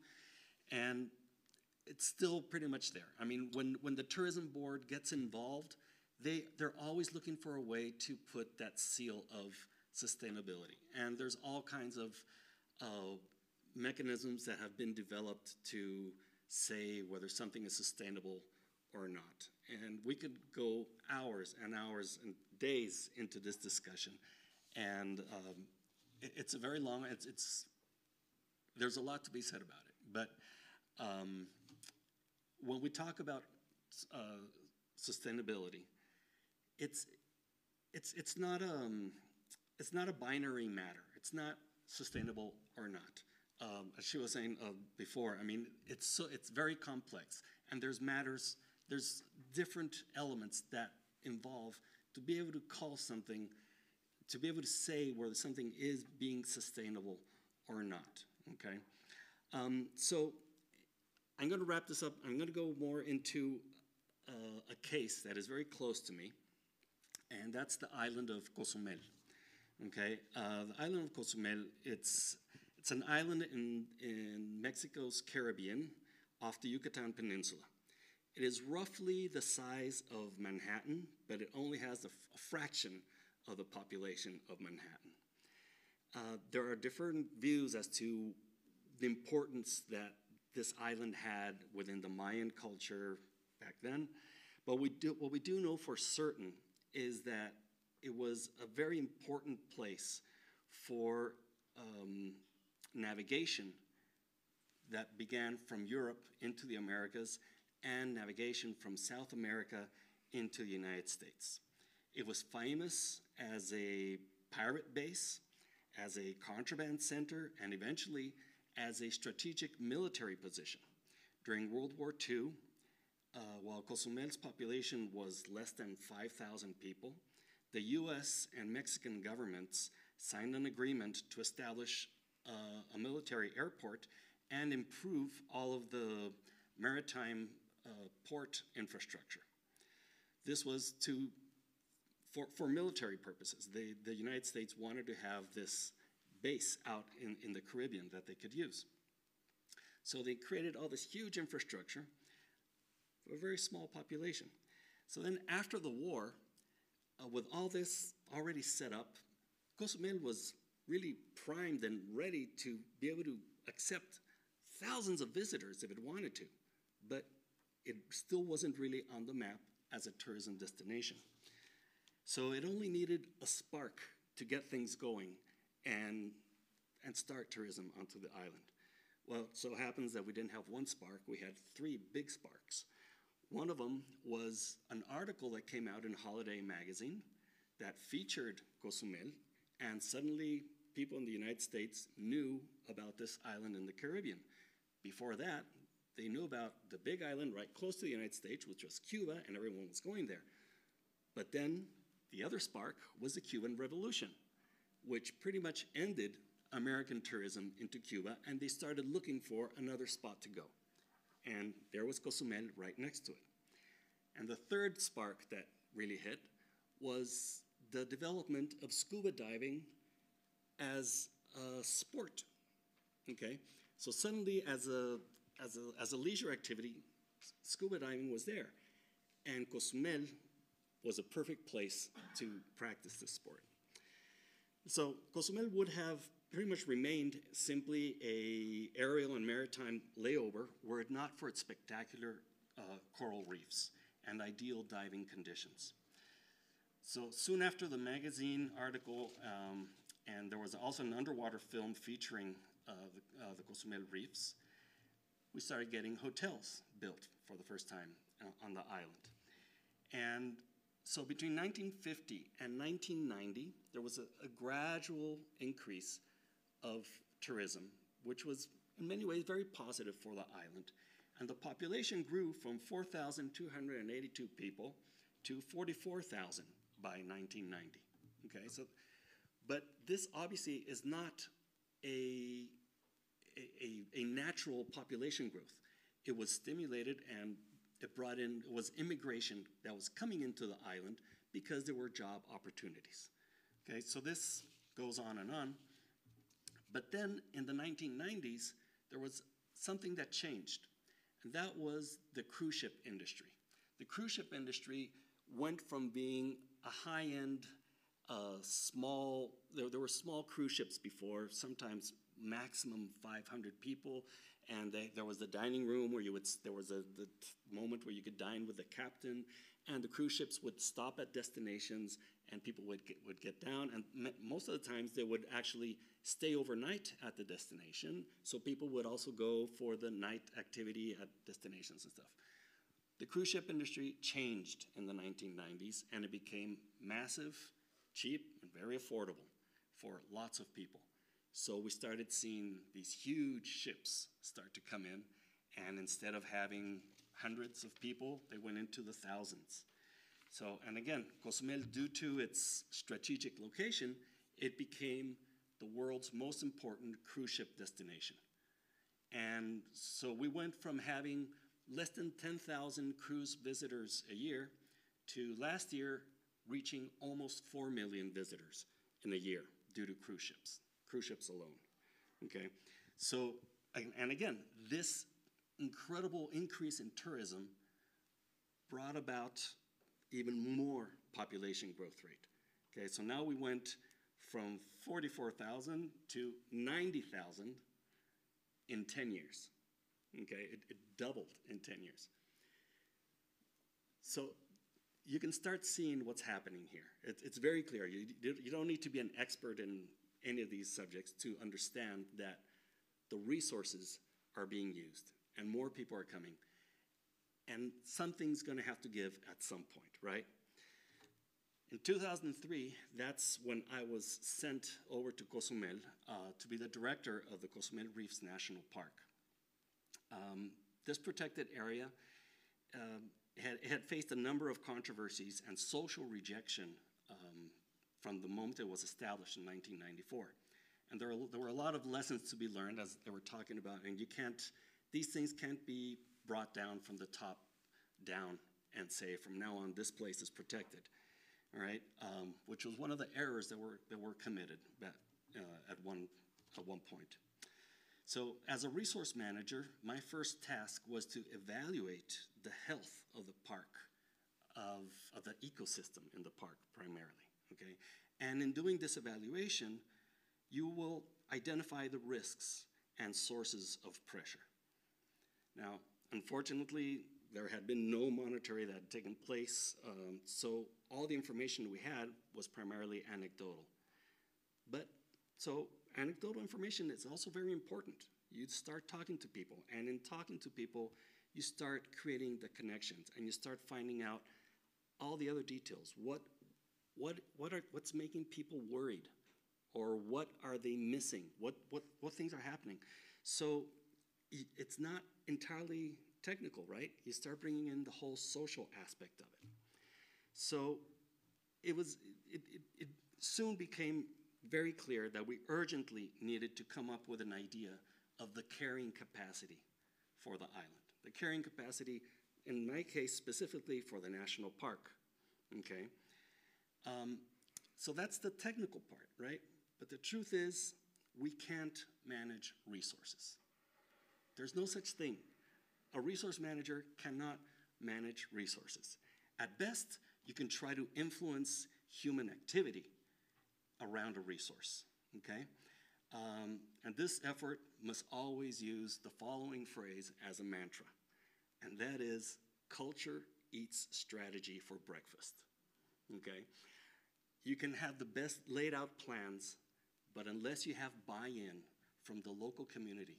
and it's still pretty much there. I mean, when, when the tourism board gets involved, they, they're always looking for a way to put that seal of sustainability. And there's all kinds of uh, mechanisms that have been developed to say whether something is sustainable or not. And we could go hours and hours and days into this discussion. And um, it, it's a very long, it's, it's, there's a lot to be said about it. But um, when we talk about uh, sustainability, it's, it's, it's, not, um, it's not a binary matter. It's not sustainable or not um, as she was saying uh, before, I mean, it's, so, it's very complex. And there's matters, there's different elements that involve to be able to call something, to be able to say whether something is being sustainable or not, okay? Um, so I'm going to wrap this up. I'm going to go more into uh, a case that is very close to me, and that's the island of Cozumel. Okay, uh, the island of Cozumel, it's it's an island in, in Mexico's Caribbean off the Yucatan Peninsula. It is roughly the size of Manhattan, but it only has a, fraction of the population of Manhattan. Uh, there are different views as to the importance that this island had within the Mayan culture back then, but we do, what we do know for certain is that it was a very important place for um, navigation that began from Europe into the Americas and navigation from South America into the United States. It was famous as a pirate base, as a contraband center, and eventually as a strategic military position. During World War II, uh, while Cozumel's population was less than 5,000 people, the US and Mexican governments signed an agreement to establish uh, a military airport and improve all of the maritime uh, port infrastructure. This was to, for, for military purposes. The United States wanted to have this base out in, in the Caribbean that they could use. So they created all this huge infrastructure for a very small population. So then after the war, uh, with all this already set up, Cozumel was really primed and ready to be able to accept thousands of visitors if it wanted to, but it still wasn't really on the map as a tourism destination. So it only needed a spark to get things going and, and start tourism onto the island. Well, it so happens that we didn't have one spark, we had three big sparks. One of them was an article that came out in Holiday magazine that featured Cozumel, and suddenly people in the United States knew about this island in the Caribbean. Before that, they knew about the big island right close to the United States, which was Cuba, and everyone was going there. But then the other spark was the Cuban Revolution. which pretty much ended American tourism into Cuba, and they started looking for another spot to go. And there was Cozumel right next to it. And the third spark that really hit was the development of scuba diving as a sport. Okay? So suddenly, as a, as a, as a leisure activity, scuba diving was there. And Cozumel was a perfect place to practice this sport. So Cozumel would have pretty much remained simply a aerial and maritime layover were it not for its spectacular uh, coral reefs and ideal diving conditions. So soon after the magazine article, um, and there was also an underwater film featuring uh, the, uh, the Cozumel reefs, we started getting hotels built for the first time uh, on the island. And so between 1950 and 1990, there was a, a gradual increase of tourism, which was in many ways very positive for the island. And the population grew from 4,282 people to 44,000 by 1990. Okay, so, but this obviously is not a, a, a natural population growth. It was stimulated and it brought in, it was immigration that was coming into the island because there were job opportunities. Okay, so this goes on and on. But then in the 1990s, there was something that changed, and that was the cruise ship industry. The cruise ship industry went from being a high end, uh, small, there, there were small cruise ships before, sometimes maximum 500 people, and they, there was the dining room where you would, there was a the moment where you could dine with the captain, and the cruise ships would stop at destinations, and people would get, would get down, and most of the times they would actually stay overnight at the destination, so people would also go for the night activity at destinations and stuff. The cruise ship industry changed in the 1990s and it became massive, cheap, very affordable for lots of people. So we started seeing these huge ships start to come in, and instead of having hundreds of people, they went into the thousands. So, and again, Cozumel, due to its strategic location, it became the world's most important cruise ship destination. And so we went from having less than 10,000 cruise visitors a year to last year reaching almost 4 million visitors in a year due to cruise ships, cruise ships alone. Okay? So, and again, this incredible increase in tourism brought about even more population growth rate. Okay, so now we went from 44,000 to 90,000 in 10 years. Okay, it, it doubled in 10 years. So you can start seeing what's happening here. It, it's very clear. You, you don't need to be an expert in any of these subjects to understand that the resources are being used and more people are coming. And something's going to have to give at some point, right? In 2003, that's when I was sent over to Cozumel uh, to be the director of the Cozumel Reefs National Park. Um, this protected area um, had, had, faced a number of controversies and social rejection um, from the moment it was established in 1994. And there, there, were a lot of lessons to be learned, as they were talking about, and you can't, these things can't be brought down from the top down and say, from now on, this place is protected, all right? Um, which was one of the errors that were, that were committed at, uh, at, one, at one point. So, as a resource manager, my first task was to evaluate the health of the park, of, of the ecosystem in the park primarily. Okay? And in doing this evaluation, you will identify the risks and sources of pressure. Now, unfortunately, there had been no monitoring that had taken place, um, so all the information we had was primarily anecdotal. But so anecdotal information is also very important. You start talking to people, and in talking to people, you start creating the connections, and you start finding out all the other details. What, what, what are, what's making people worried? Or what are they missing? What, what, what things are happening? So it's not entirely technical, right? You start bringing in the whole social aspect of it. So it was, it, it, it soon became very clear that we urgently needed to come up with an idea of the carrying capacity for the island. The carrying capacity, in my case specifically, for the national park. Okay? Um, so that's the technical part, right? But the truth is, we can't manage resources. There's no such thing. A resource manager cannot manage resources. At best, you can try to influence human activity around a resource, okay? Um, and this effort must always use the following phrase as a mantra, and that is culture eats strategy for breakfast, okay? You can have the best laid out plans, but unless you have buy in from the local community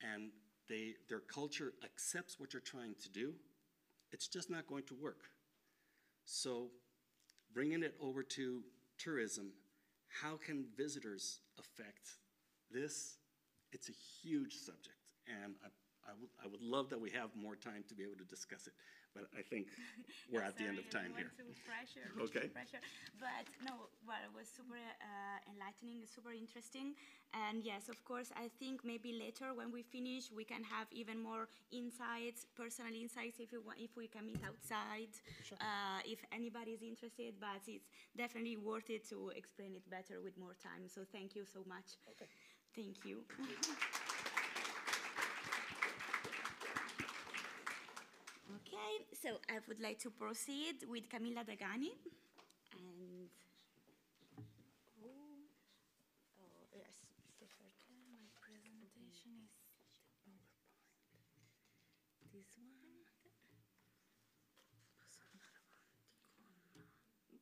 and they, their culture accepts what you're trying to do, it's just not going to work. So, bringing it over to tourism, how can visitors affect this? It's a huge subject, and I, I, I would love that we have more time to be able to discuss it, but I think we're at the end of time here. Pressure, Okay. Pressure. But no, well, it was super uh, enlightening, super interesting. And yes, of course, I think maybe later when we finish, we can have even more insights, personal insights, if you want, if we can meet outside, uh, if anybody is interested. But it's definitely worth it to explain it better with more time. So thank you so much. Okay. Thank you. Okay, so I would like to proceed with Camilla Dagani. And. Oh, oh yes, my presentation is. This one.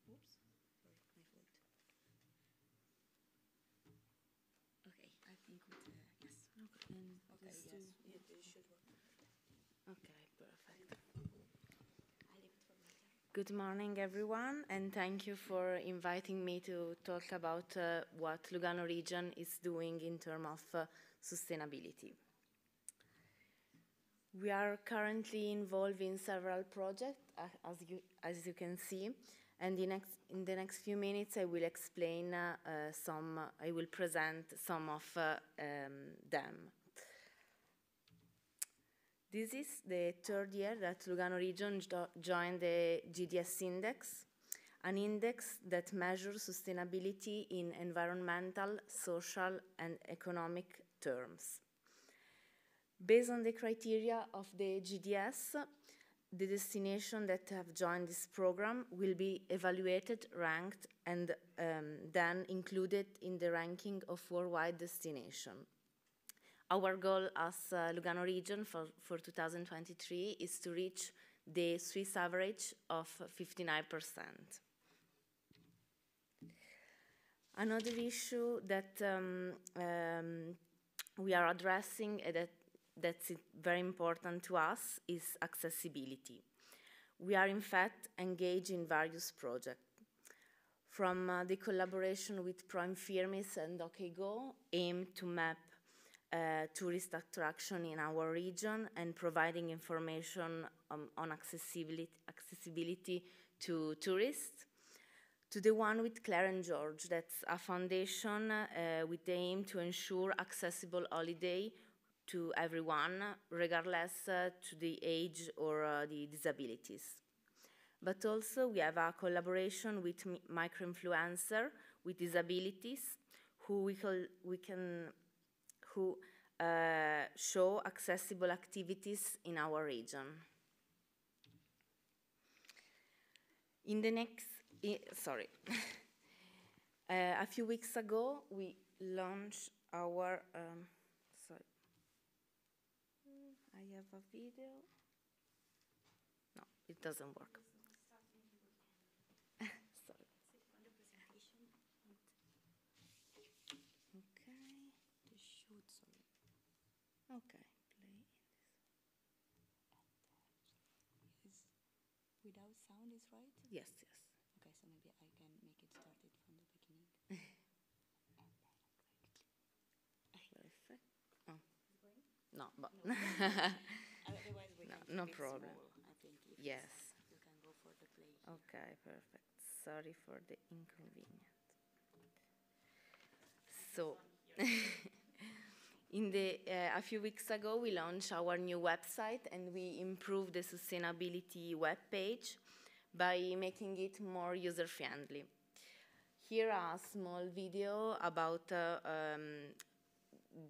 Oops, sorry, my fault. Okay, I think with uh, the, yes. Okay, and Okay, yes, it it should work. Okay, perfect. I leave it for later. Good morning, everyone, and thank you for inviting me to talk about uh, what Lugano region is doing in terms of uh, sustainability. We are currently involved in several projects, uh, as you, as you can see, and in, in the next few minutes I will explain uh, uh, some, I will present some of uh, um, them. This is the third year that Lugano region jo- joined the GDS index, an index that measures sustainability in environmental, social, and economic terms. Based on the criteria of the GDS, the destinations that have joined this program will be evaluated, ranked, and um, then included in the ranking of worldwide destinations. Our goal as uh, Lugano region for, for 2023 is to reach the Swiss average of 59%. Another issue that um, um, we are addressing and that, that's very important to us is accessibility. We are in fact engaged in various projects from uh, the collaboration with Pro Infirmis and OKGo, aim to map tourist attraction in our region and providing information um, on accessibility, accessibility to tourists, to the one with Claire and George, that's a foundation uh, with the aim to ensure accessible holiday to everyone, regardless uh, to the age or uh, the disabilities. But also we have a collaboration with mi- micro-influencer with disabilities who we, call, we can who uh, show accessible activities in our region. In the next, sorry, uh, a few weeks ago we launched our, um, sorry, I have a video. No, it doesn't work. Sorry. Okay. The shoot, sorry. Okay. Play. Is without sound is right? Yes, yes. Okay, so maybe I can make it started from the beginning. Perfect. Oh. No, but we No, no problem. small, I think yes. you can go for the play. Okay, perfect. Sorry for the inconvenience. So, in the, uh, a few weeks ago, we launched our new website and we improved the sustainability web page by making it more user friendly. Here a small video about uh, um,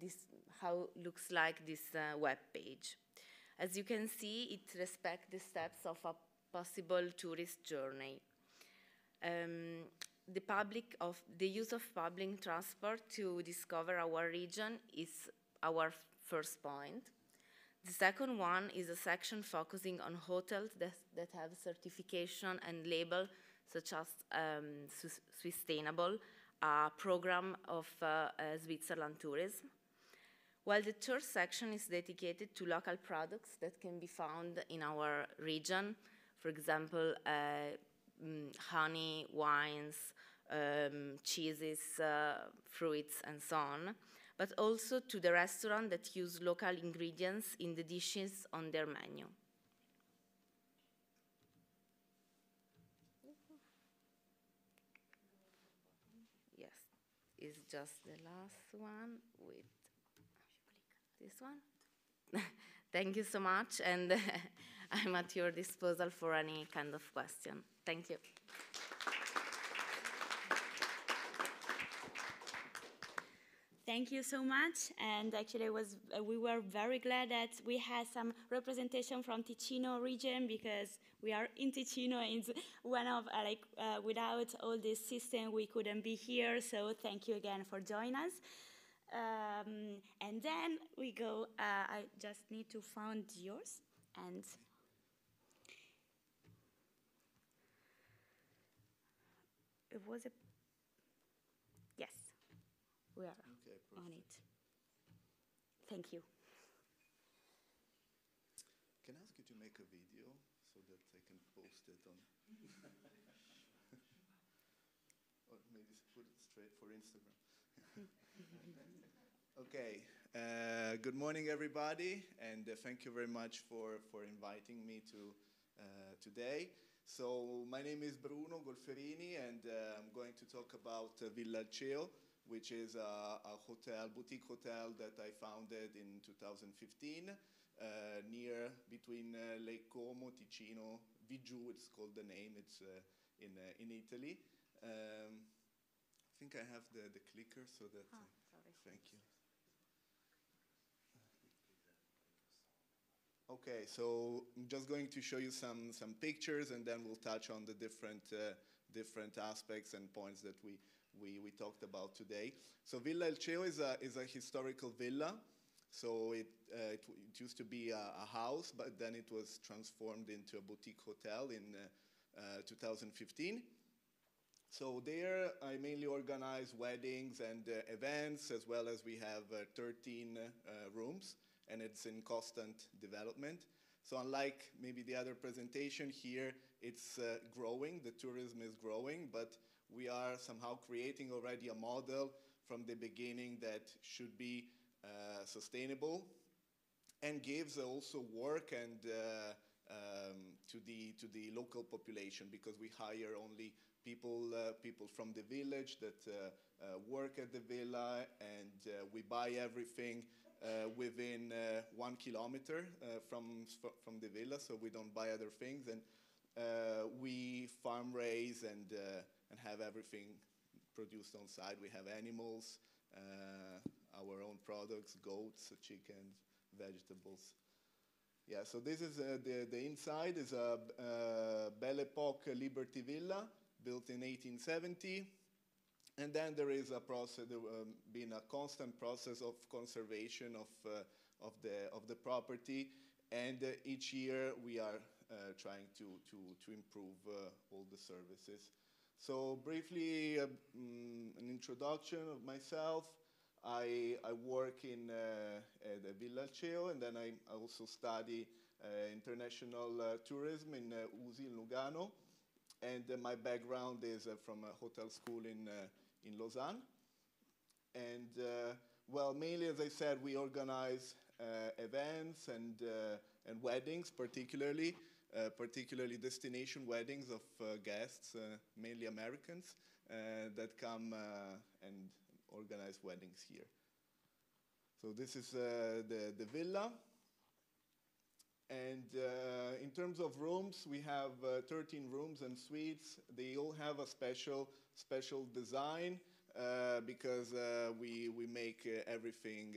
this, how looks like this uh, web page. As you can see, it respects the steps of a possible tourist journey. Um, the public of the use of public transport to discover our region is our first point. The second one is a section focusing on hotels that, that have certification and label such as um, sustainable, program of uh, uh, Switzerland tourism. While the third section is dedicated to local products that can be found in our region, for example, uh, mm, honey, wines, um, cheeses, uh, fruits, and so on, but also to the restaurant that use local ingredients in the dishes on their menu. Yes, it's just the last one with this one. Thank you so much, and I'm at your disposal for any kind of question. Thank you. Thank you so much. And actually, was uh, we were very glad that we had some representation from Ticino region because we are in Ticino. It's one of uh, like uh, without all this system, we couldn't be here. So thank you again for joining us. Um, and then we go. Uh, I just need to find yours and. It was a yes, we are Okay, on it. Thank you. Can I ask you to make a video so that I can post it on? or maybe put it straight for Instagram. okay. Uh, good morning, everybody, and uh, thank you very much for, for inviting me to uh, today. So my name is Bruno Golferini, and uh, I'm going to talk about uh, Villa Alceo, which is a, a, hotel, boutique hotel that I founded in 2015 uh, near between uh, Lake Como, Ticino, Viggiù, it's called the name, it's uh, in, uh, in Italy. Um, I think I have the, the clicker so that, Oh, uh, thank you. Okay, so I'm just going to show you some, some pictures and then we'll touch on the different, uh, different aspects and points that we, we, we talked about today. So Villa Alceo is a, is a historical villa. So it, uh, it, it, used to be a, a, house, but then it was transformed into a boutique hotel in uh, 2015. So there I mainly organize weddings and uh, events, as well as we have uh, 13 uh, rooms and it's in constant development. So unlike maybe the other presentation here, it's uh, growing, the tourism is growing, but we are somehow creating already a model from the beginning that should be uh, sustainable and gives also work and uh, um, to the to the local population because we hire only people uh, people from the village that uh, uh, work at the villa and we buy everything uh, within uh, one kilometer uh, from, from the villa, so we don't buy other things. And we farm raise and, and have everything produced on site. We have animals, our own products, goats, chickens, vegetables. Yeah, so this is uh, the, the inside is a uh, Belle Epoque Liberty Villa built in 1870. And then there is a process, there um, been a constant process of conservation of, uh, of, the, of the property. And uh, each year we are uh, trying to, to, to improve uh, all the services. So briefly, um, an introduction of myself. I, I work in uh, at Villa Alceo, and then I also study uh, international tourism in USI in Lugano. And my background is from a hotel school in in Lausanne. And uh, well, mainly, as I said, we organize uh, events and, uh, and weddings, particularly, uh, particularly destination weddings of guests, mainly Americans, that come and organize weddings here. So this is uh, the, the villa. And uh, in terms of rooms, we have uh, 13 rooms and suites. They all have a special, special design uh, because uh, we, we make uh, everything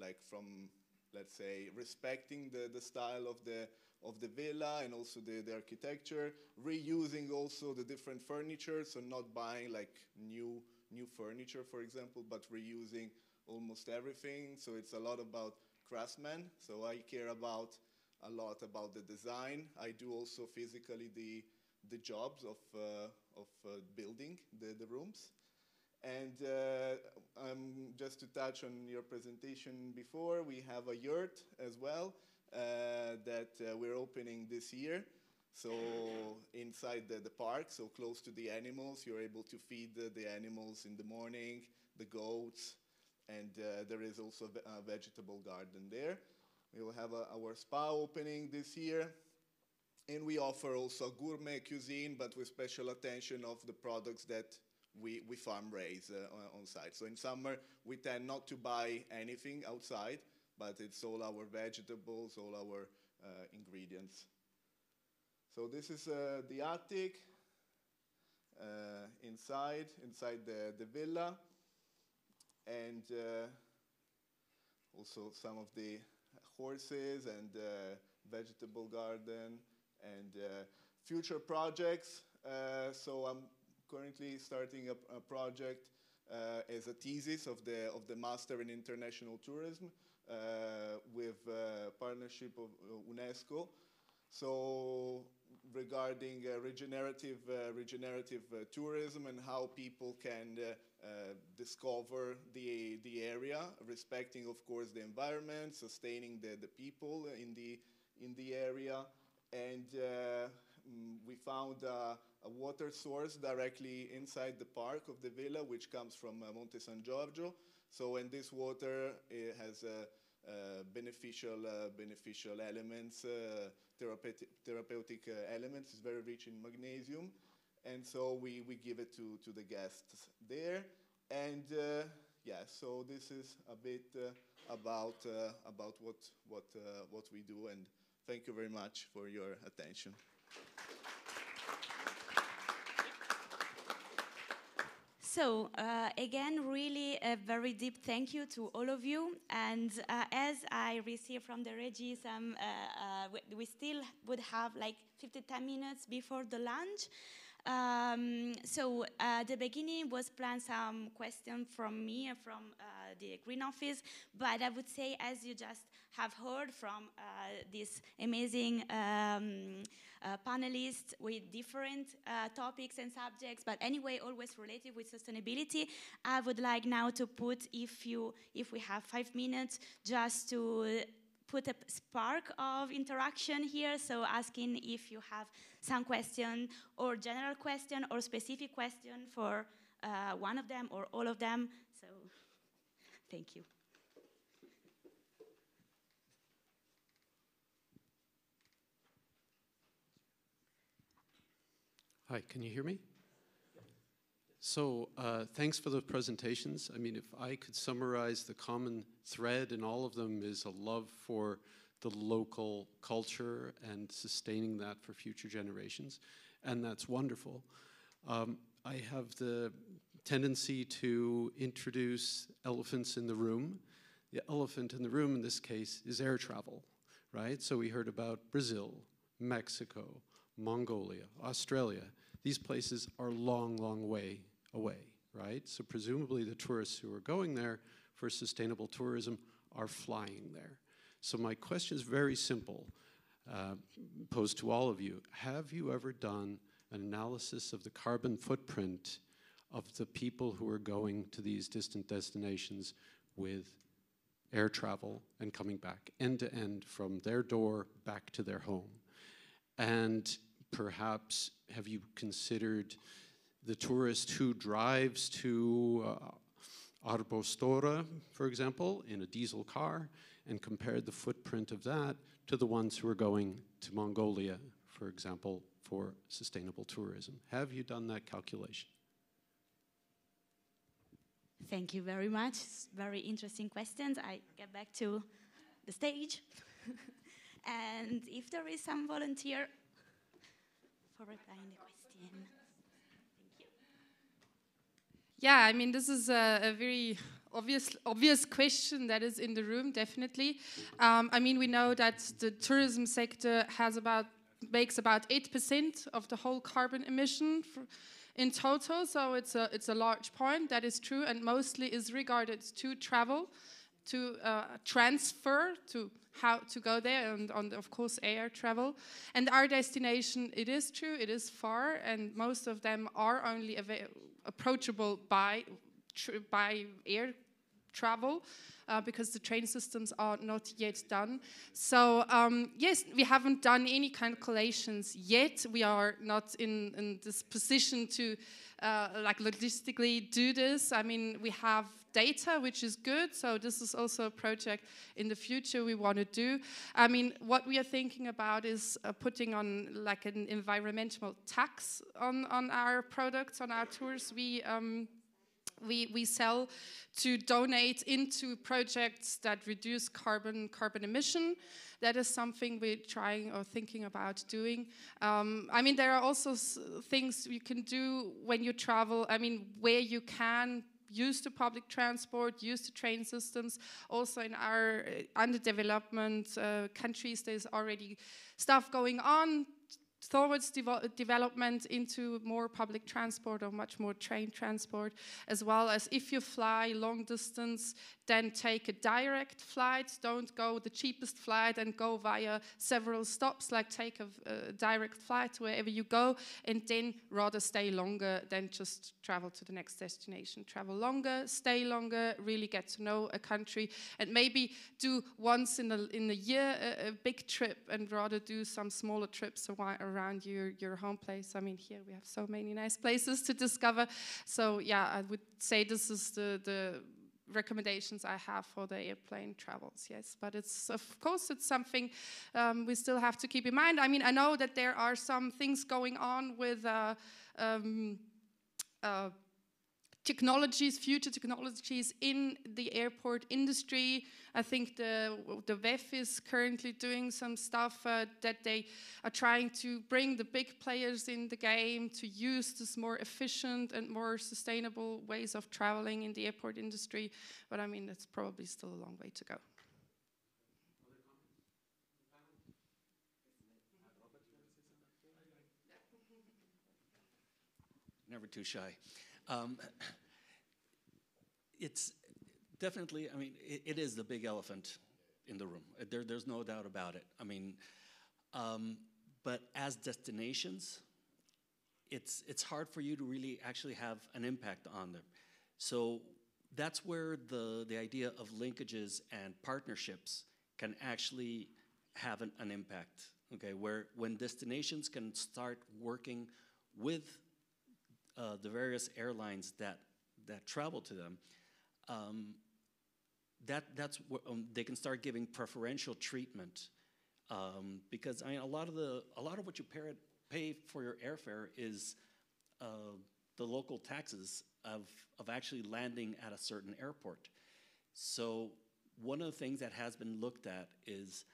like from, let's say, respecting the, the style of the, of the villa and also the, the architecture, reusing also the different furniture, so not buying like new, new furniture, for example, but reusing almost everything. So it's a lot about craftsmen. So I care about a lot about the design. I do also physically the, the jobs of, uh, of uh, building the, the rooms. And uh, um, just to touch on your presentation before, we have a yurt as well that uh, we're opening this year. So inside the, the park, so close to the animals, you're able to feed the, the animals in the morning, the goats, and uh, there is also a vegetable garden there. We will have a, our spa opening this year. And we offer also gourmet cuisine, but with special attention of the products that we, we farm raise uh, on site. So in summer, we tend not to buy anything outside, but it's all our vegetables, all our uh, ingredients. So this is uh, the attic uh, inside, inside the, the villa, and uh, also some of the horses and uh, vegetable garden and uh, future projects. So I'm currently starting a, a project as a thesis of the, of the Master in International Tourism with partnership of UNESCO. So regarding uh, regenerative, uh, regenerative uh, tourism and how people can discover the, the area, respecting, of course, the environment, sustaining the, the people in the, in the area. And mm, we found a water source directly inside the park of the villa, which comes from Monte San Giorgio. So, and this water has uh, beneficial, uh, beneficial elements, uh, therapeutic, therapeutic elements. It's very rich in magnesium. And so we, we give it to, to the guests there. And yeah, so this is a bit about, about what, what, what we do. And thank you very much for your attention. So, uh, again, really a very deep thank you to all of you. And uh, as I received from the Regi, some, uh, uh we still would have like 50, 10 minutes before the lunch. Um, so uh, the beginning was planned some question from me and from uh, the Green Office, but I would say, as you just have heard from uh, this amazing um, uh, panelists with different uh, topics and subjects, but anyway, always related with sustainability, I would like now to put, if you, if we have five minutes, just to put a spark of interaction here. So asking if you have some question or general question or specific question for uh, one of them or all of them. So thank you. Hi, can you hear me? So uh, thanks for the presentations. I mean, if I could summarize the common thread in all of them is a love for the local culture and sustaining that for future generations, and that's wonderful. Um, I have the tendency to introduce elephants in the room. The elephant in the room in this case is air travel, right? So we heard about Brazil, Mexico, Mongolia, Australia. These places are long, long way away, right? So presumably the tourists who are going there for sustainable tourism are flying there. So my question is very simple, uh, posed to all of you. Have you ever done an analysis of the carbon footprint of the people who are going to these distant destinations with air travel and coming back end to end from their door back to their home? And perhaps have you considered the tourist who drives to uh, Arbostora, for example, in a diesel car, and compared the footprint of that to the ones who are going to Mongolia, for example, for sustainable tourism. Have you done that calculation? Thank you very much. Very interesting questions. I get back to the stage. and if there is some volunteer for replying the question. Yeah, I mean, this is a, a very obvious obvious question that is in the room, definitely. Um, I mean, we know that the tourism sector has about makes about eight percent of the whole carbon emission in total. So it's a it's a large point. That is true, and mostly is regarded to travel, to uh, transfer, to how to go there, and on of course air travel. And our destination, it is true, it is far, and most of them are only approachable by by air travel. Uh, because the train systems are not yet done. So um, yes, we haven't done any calculations yet. We are not in, in this position to uh, like logistically do this. I mean, we have data, which is good. So this is also a project in the future we want to do. I mean, what we are thinking about is uh, putting on like an environmental tax on on our products on our tours. We um, we, we sell to donate into projects that reduce carbon carbon emission. That is something we're trying or thinking about doing. Um, I mean, there are also things you can do when you travel. I mean, where you can use the public transport, use the train systems. Also, in our uh, underdevelopment uh, countries, there's already stuff going on towards development into more public transport or much more train transport, as well as if you fly long distance, then take a direct flight. Don't go the cheapest flight and go via several stops, like take a, a direct flight wherever you go, and then rather stay longer than just travel to the next destination. Travel longer, stay longer, really get to know a country, and maybe do once in a, in a year a, a big trip and rather do some smaller trips around your, your home place. I mean, here we have so many nice places to discover. So, yeah, I would say this is the, the recommendations I have for the airplane travels. Yes, but it's of course it's something um, we still have to keep in mind. I mean, I know that there are some things going on with. Uh, um, uh, technologies, future technologies in the airport industry. I think the, the WEF is currently doing some stuff uh, that they are trying to bring the big players in the game to use this more efficient and more sustainable ways of traveling in the airport industry. But I mean, it's probably still a long way to go. Never too shy. Um, it's definitely, I mean, it, it is the big elephant in the room. There, there's no doubt about it. I mean, um, but as destinations, it's, it's hard for you to really actually have an impact on them. So that's where the, the idea of linkages and partnerships can actually have an, an impact. Okay, where when destinations can start working with uh, the various airlines that that travel to them, um, that that's what um, they can start giving preferential treatment um, because I mean a lot of the a lot of what you pay, pay for your airfare is uh, the local taxes of of actually landing at a certain airport. So one of the things that has been looked at is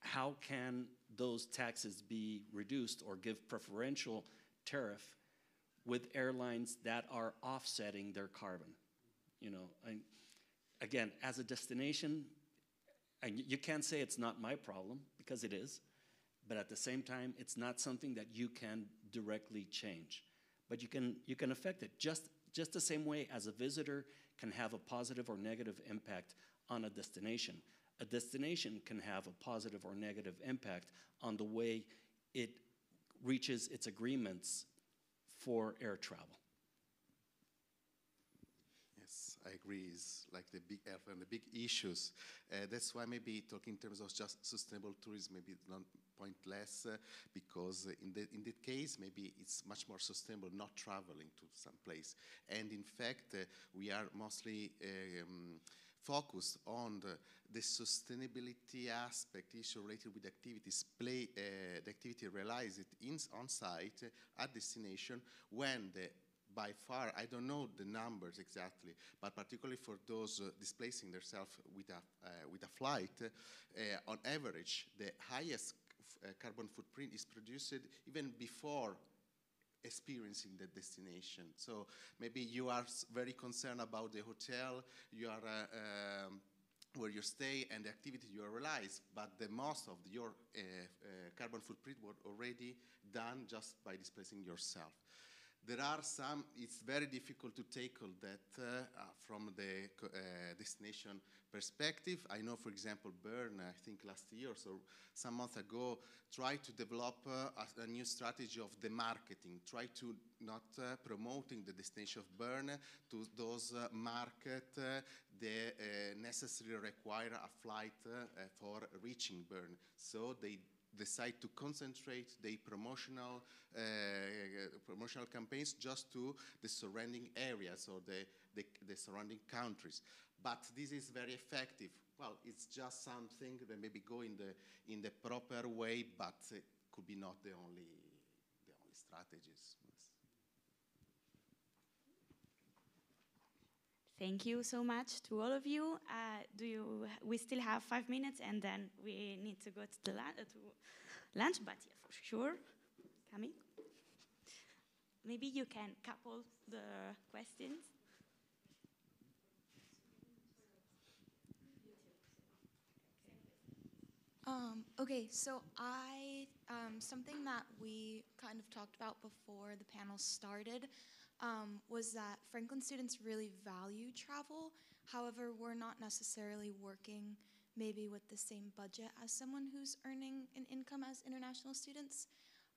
how can those taxes be reduced or give preferential tariff with airlines that are offsetting their carbon. You know, I, again, as a destination, and you can't say it's not my problem because it is, but at the same time, it's not something that you can directly change. But you can you can affect it just just the same way as a visitor can have a positive or negative impact on a destination. A destination can have a positive or negative impact on the way it reaches its agreements for air travel. Yes, I agree. It's like the big and the big issues. Uh, that's why maybe talking in terms of just sustainable tourism maybe not pointless uh, because in, the, in that case maybe it's much more sustainable not traveling to some place. And in fact, uh, we are mostly um, focused on the, the, sustainability aspect issue related with activities play uh, the activity realized in, on site at destination when the by far, I don't know the numbers exactly, but particularly for those uh, displacing themselves with a, uh, with a flight, uh, on average, the highest uh, carbon footprint is produced even before experiencing the destination. So maybe you are very concerned about the hotel, you are uh, um, where you stay and the activity you realize, but the most of your uh, uh, carbon footprint was already done just by displacing yourself. There are some, it's very difficult to tackle that uh, uh from the uh, destination perspective. I know, for example, Bern, I think last year or so, some months ago, tried to develop uh, a, a, new strategy of the marketing, try to not uh, promoting the destination of Bern to those uh, market the necessarily require a flight for reaching Bern. So they decide to concentrate their promotional uh, promotional campaigns just to the surrounding areas or the, the, the, surrounding countries. But this is very effective. Well, it's just something that maybe go in the in the proper way, but it could be not the only the only strategies. Thank you so much to all of you. Uh, do you? We still have five minutes, and then we need to go to the uh, to lunch. But yeah, for sure, coming. Maybe you can couple the questions. Um, okay, so I um, something that we kind of talked about before the panel started um, was that Franklin students really value travel. However, we're not necessarily working maybe with the same budget as someone who's earning an income as international students.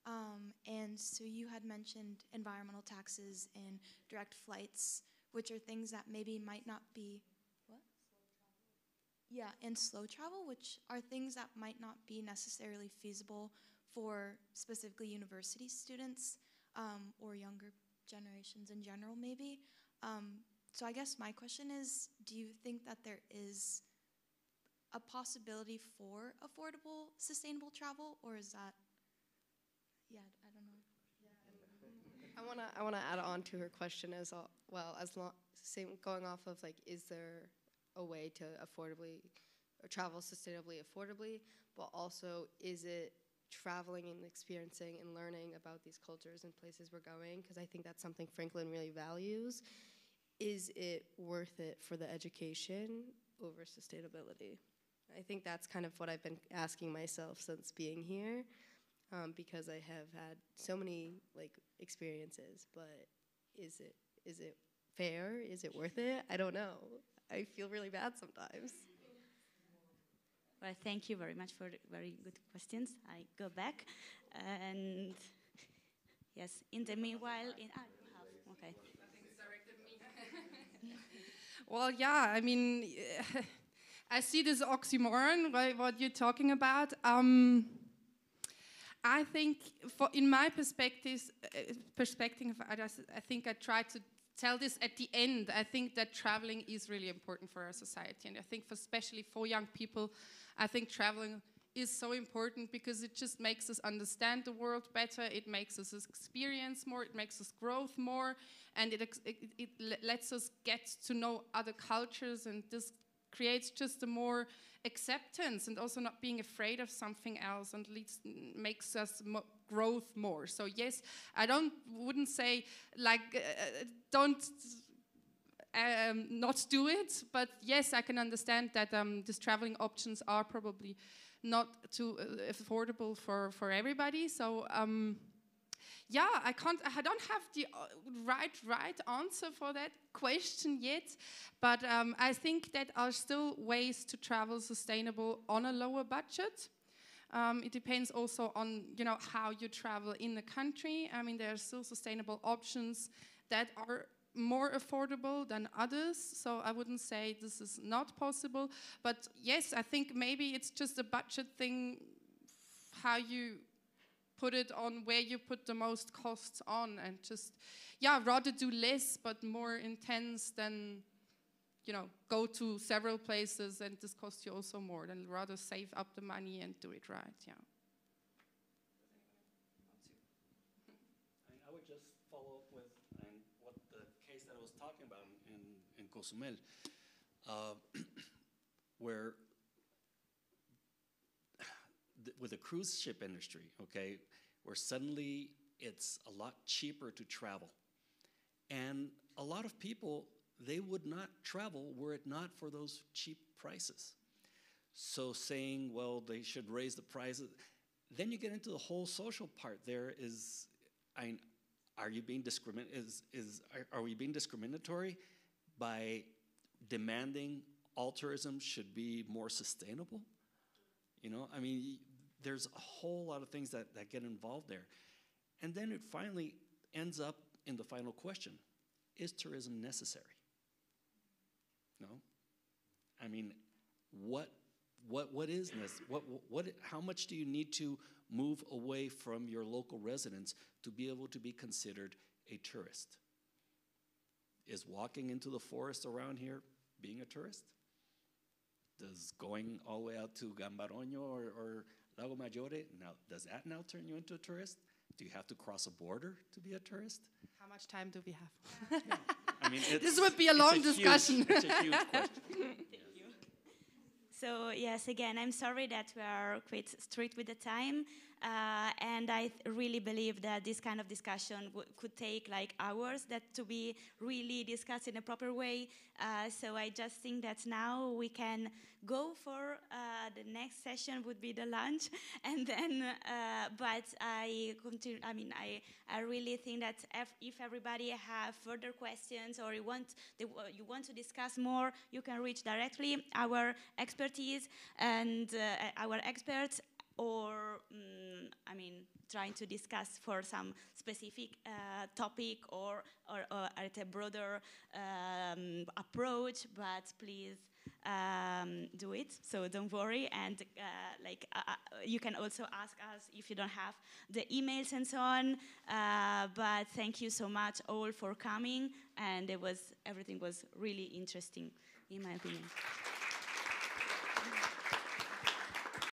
Um, and so you had mentioned environmental taxes and direct flights, which are things that maybe might not be what? Yeah, and slow travel, which are things that might not be necessarily feasible for specifically university students um, or younger generations in general, maybe. Um, so I guess my question is, do you think that there is a possibility for affordable, sustainable travel, or is that, yeah, I don't know. I wanna I wanna add on to her question as well as long same going off of like is there a way to affordably or travel sustainably affordably, but also is it traveling and experiencing and learning about these cultures and places we're going because I think that's something Franklin really values. Is it worth it for the education over sustainability? I think that's kind of what I've been asking myself since being here um, because I have had so many like experiences, but is it is it fair? Is it worth it? I don't know. I feel really bad sometimes. Well, thank you very much for very good questions. I go back, and yes, in the meanwhile, in ah, okay. well, yeah, I mean, I see this oxymoron, right, what you're talking about. Um, I think, for, in my perspective, uh, perspective, I, just, I think I try to tell this at the end. I think that traveling is really important for our society, and I think, for, especially for young people, I think traveling is so important because it just makes us understand the world better, it makes us experience more, it makes us grow more, and it, it, it lets us get to know other cultures, and this creates just a more acceptance and also not being afraid of something else and leads makes us mo growth more. So yes i don't wouldn't say like uh, don't um, not do it. But yes, I can understand that um, these traveling options are probably not too uh, affordable for, for everybody. So um, yeah, I can't. I don't have the uh, right right answer for that question yet. But um, I think that are still ways to travel sustainable on a lower budget. Um, it depends also on you know how you travel in the country. I mean, there are still sustainable options that are more affordable than others. So I wouldn't say this is not possible. But yes, I think maybe it's just a budget thing, how you put it on where you put the most costs on and just, yeah, rather do less but more intense than, you know, go to several places and this costs you also more than rather save up the money and do it right, yeah. Cozumel, uh, where th- with the cruise ship industry, okay, where suddenly it's a lot cheaper to travel. And a lot of people, they would not travel were it not for those cheap prices. So saying, well, they should raise the prices, then you get into the whole social part. There is, I, are you being discrimin- is, is, are, are we being discriminatory by demanding all tourism should be more sustainable? You know, I mean, there's a whole lot of things that, that get involved there. And then it finally ends up in the final question Is tourism necessary? No? I mean, what, what, what is this? What, what, how much do you need to move away from your local residents to be able to be considered a tourist? Is walking into the forest around here being a tourist? Does going all the way out to Gambarogno or, or Lago Maggiore, now, does that now turn you into a tourist? Do you have to cross a border to be a tourist? How much time do we have? I mean, This would be a it's long huge- discussion. it's a huge question. So yes, again, I'm sorry that we are quite strict with the time, uh, and I really believe that this kind of discussion could take like hours that to be really discussed in a proper way. Uh, so I just think that now we can go for uh, the next session would be the lunch, and then. Uh, but I continue. I mean, I I really think that if, if everybody have further questions or you want the, you want to discuss more, you can reach directly our expertise and uh, our experts or mm, I mean trying to discuss for some specific uh, topic or, or, or at a broader um, approach but please um, do it. So don't worry. And uh, like uh, uh, you can also ask us if you don't have the emails and so on. Uh, but thank you so much all for coming. And it was everything was really interesting in my opinion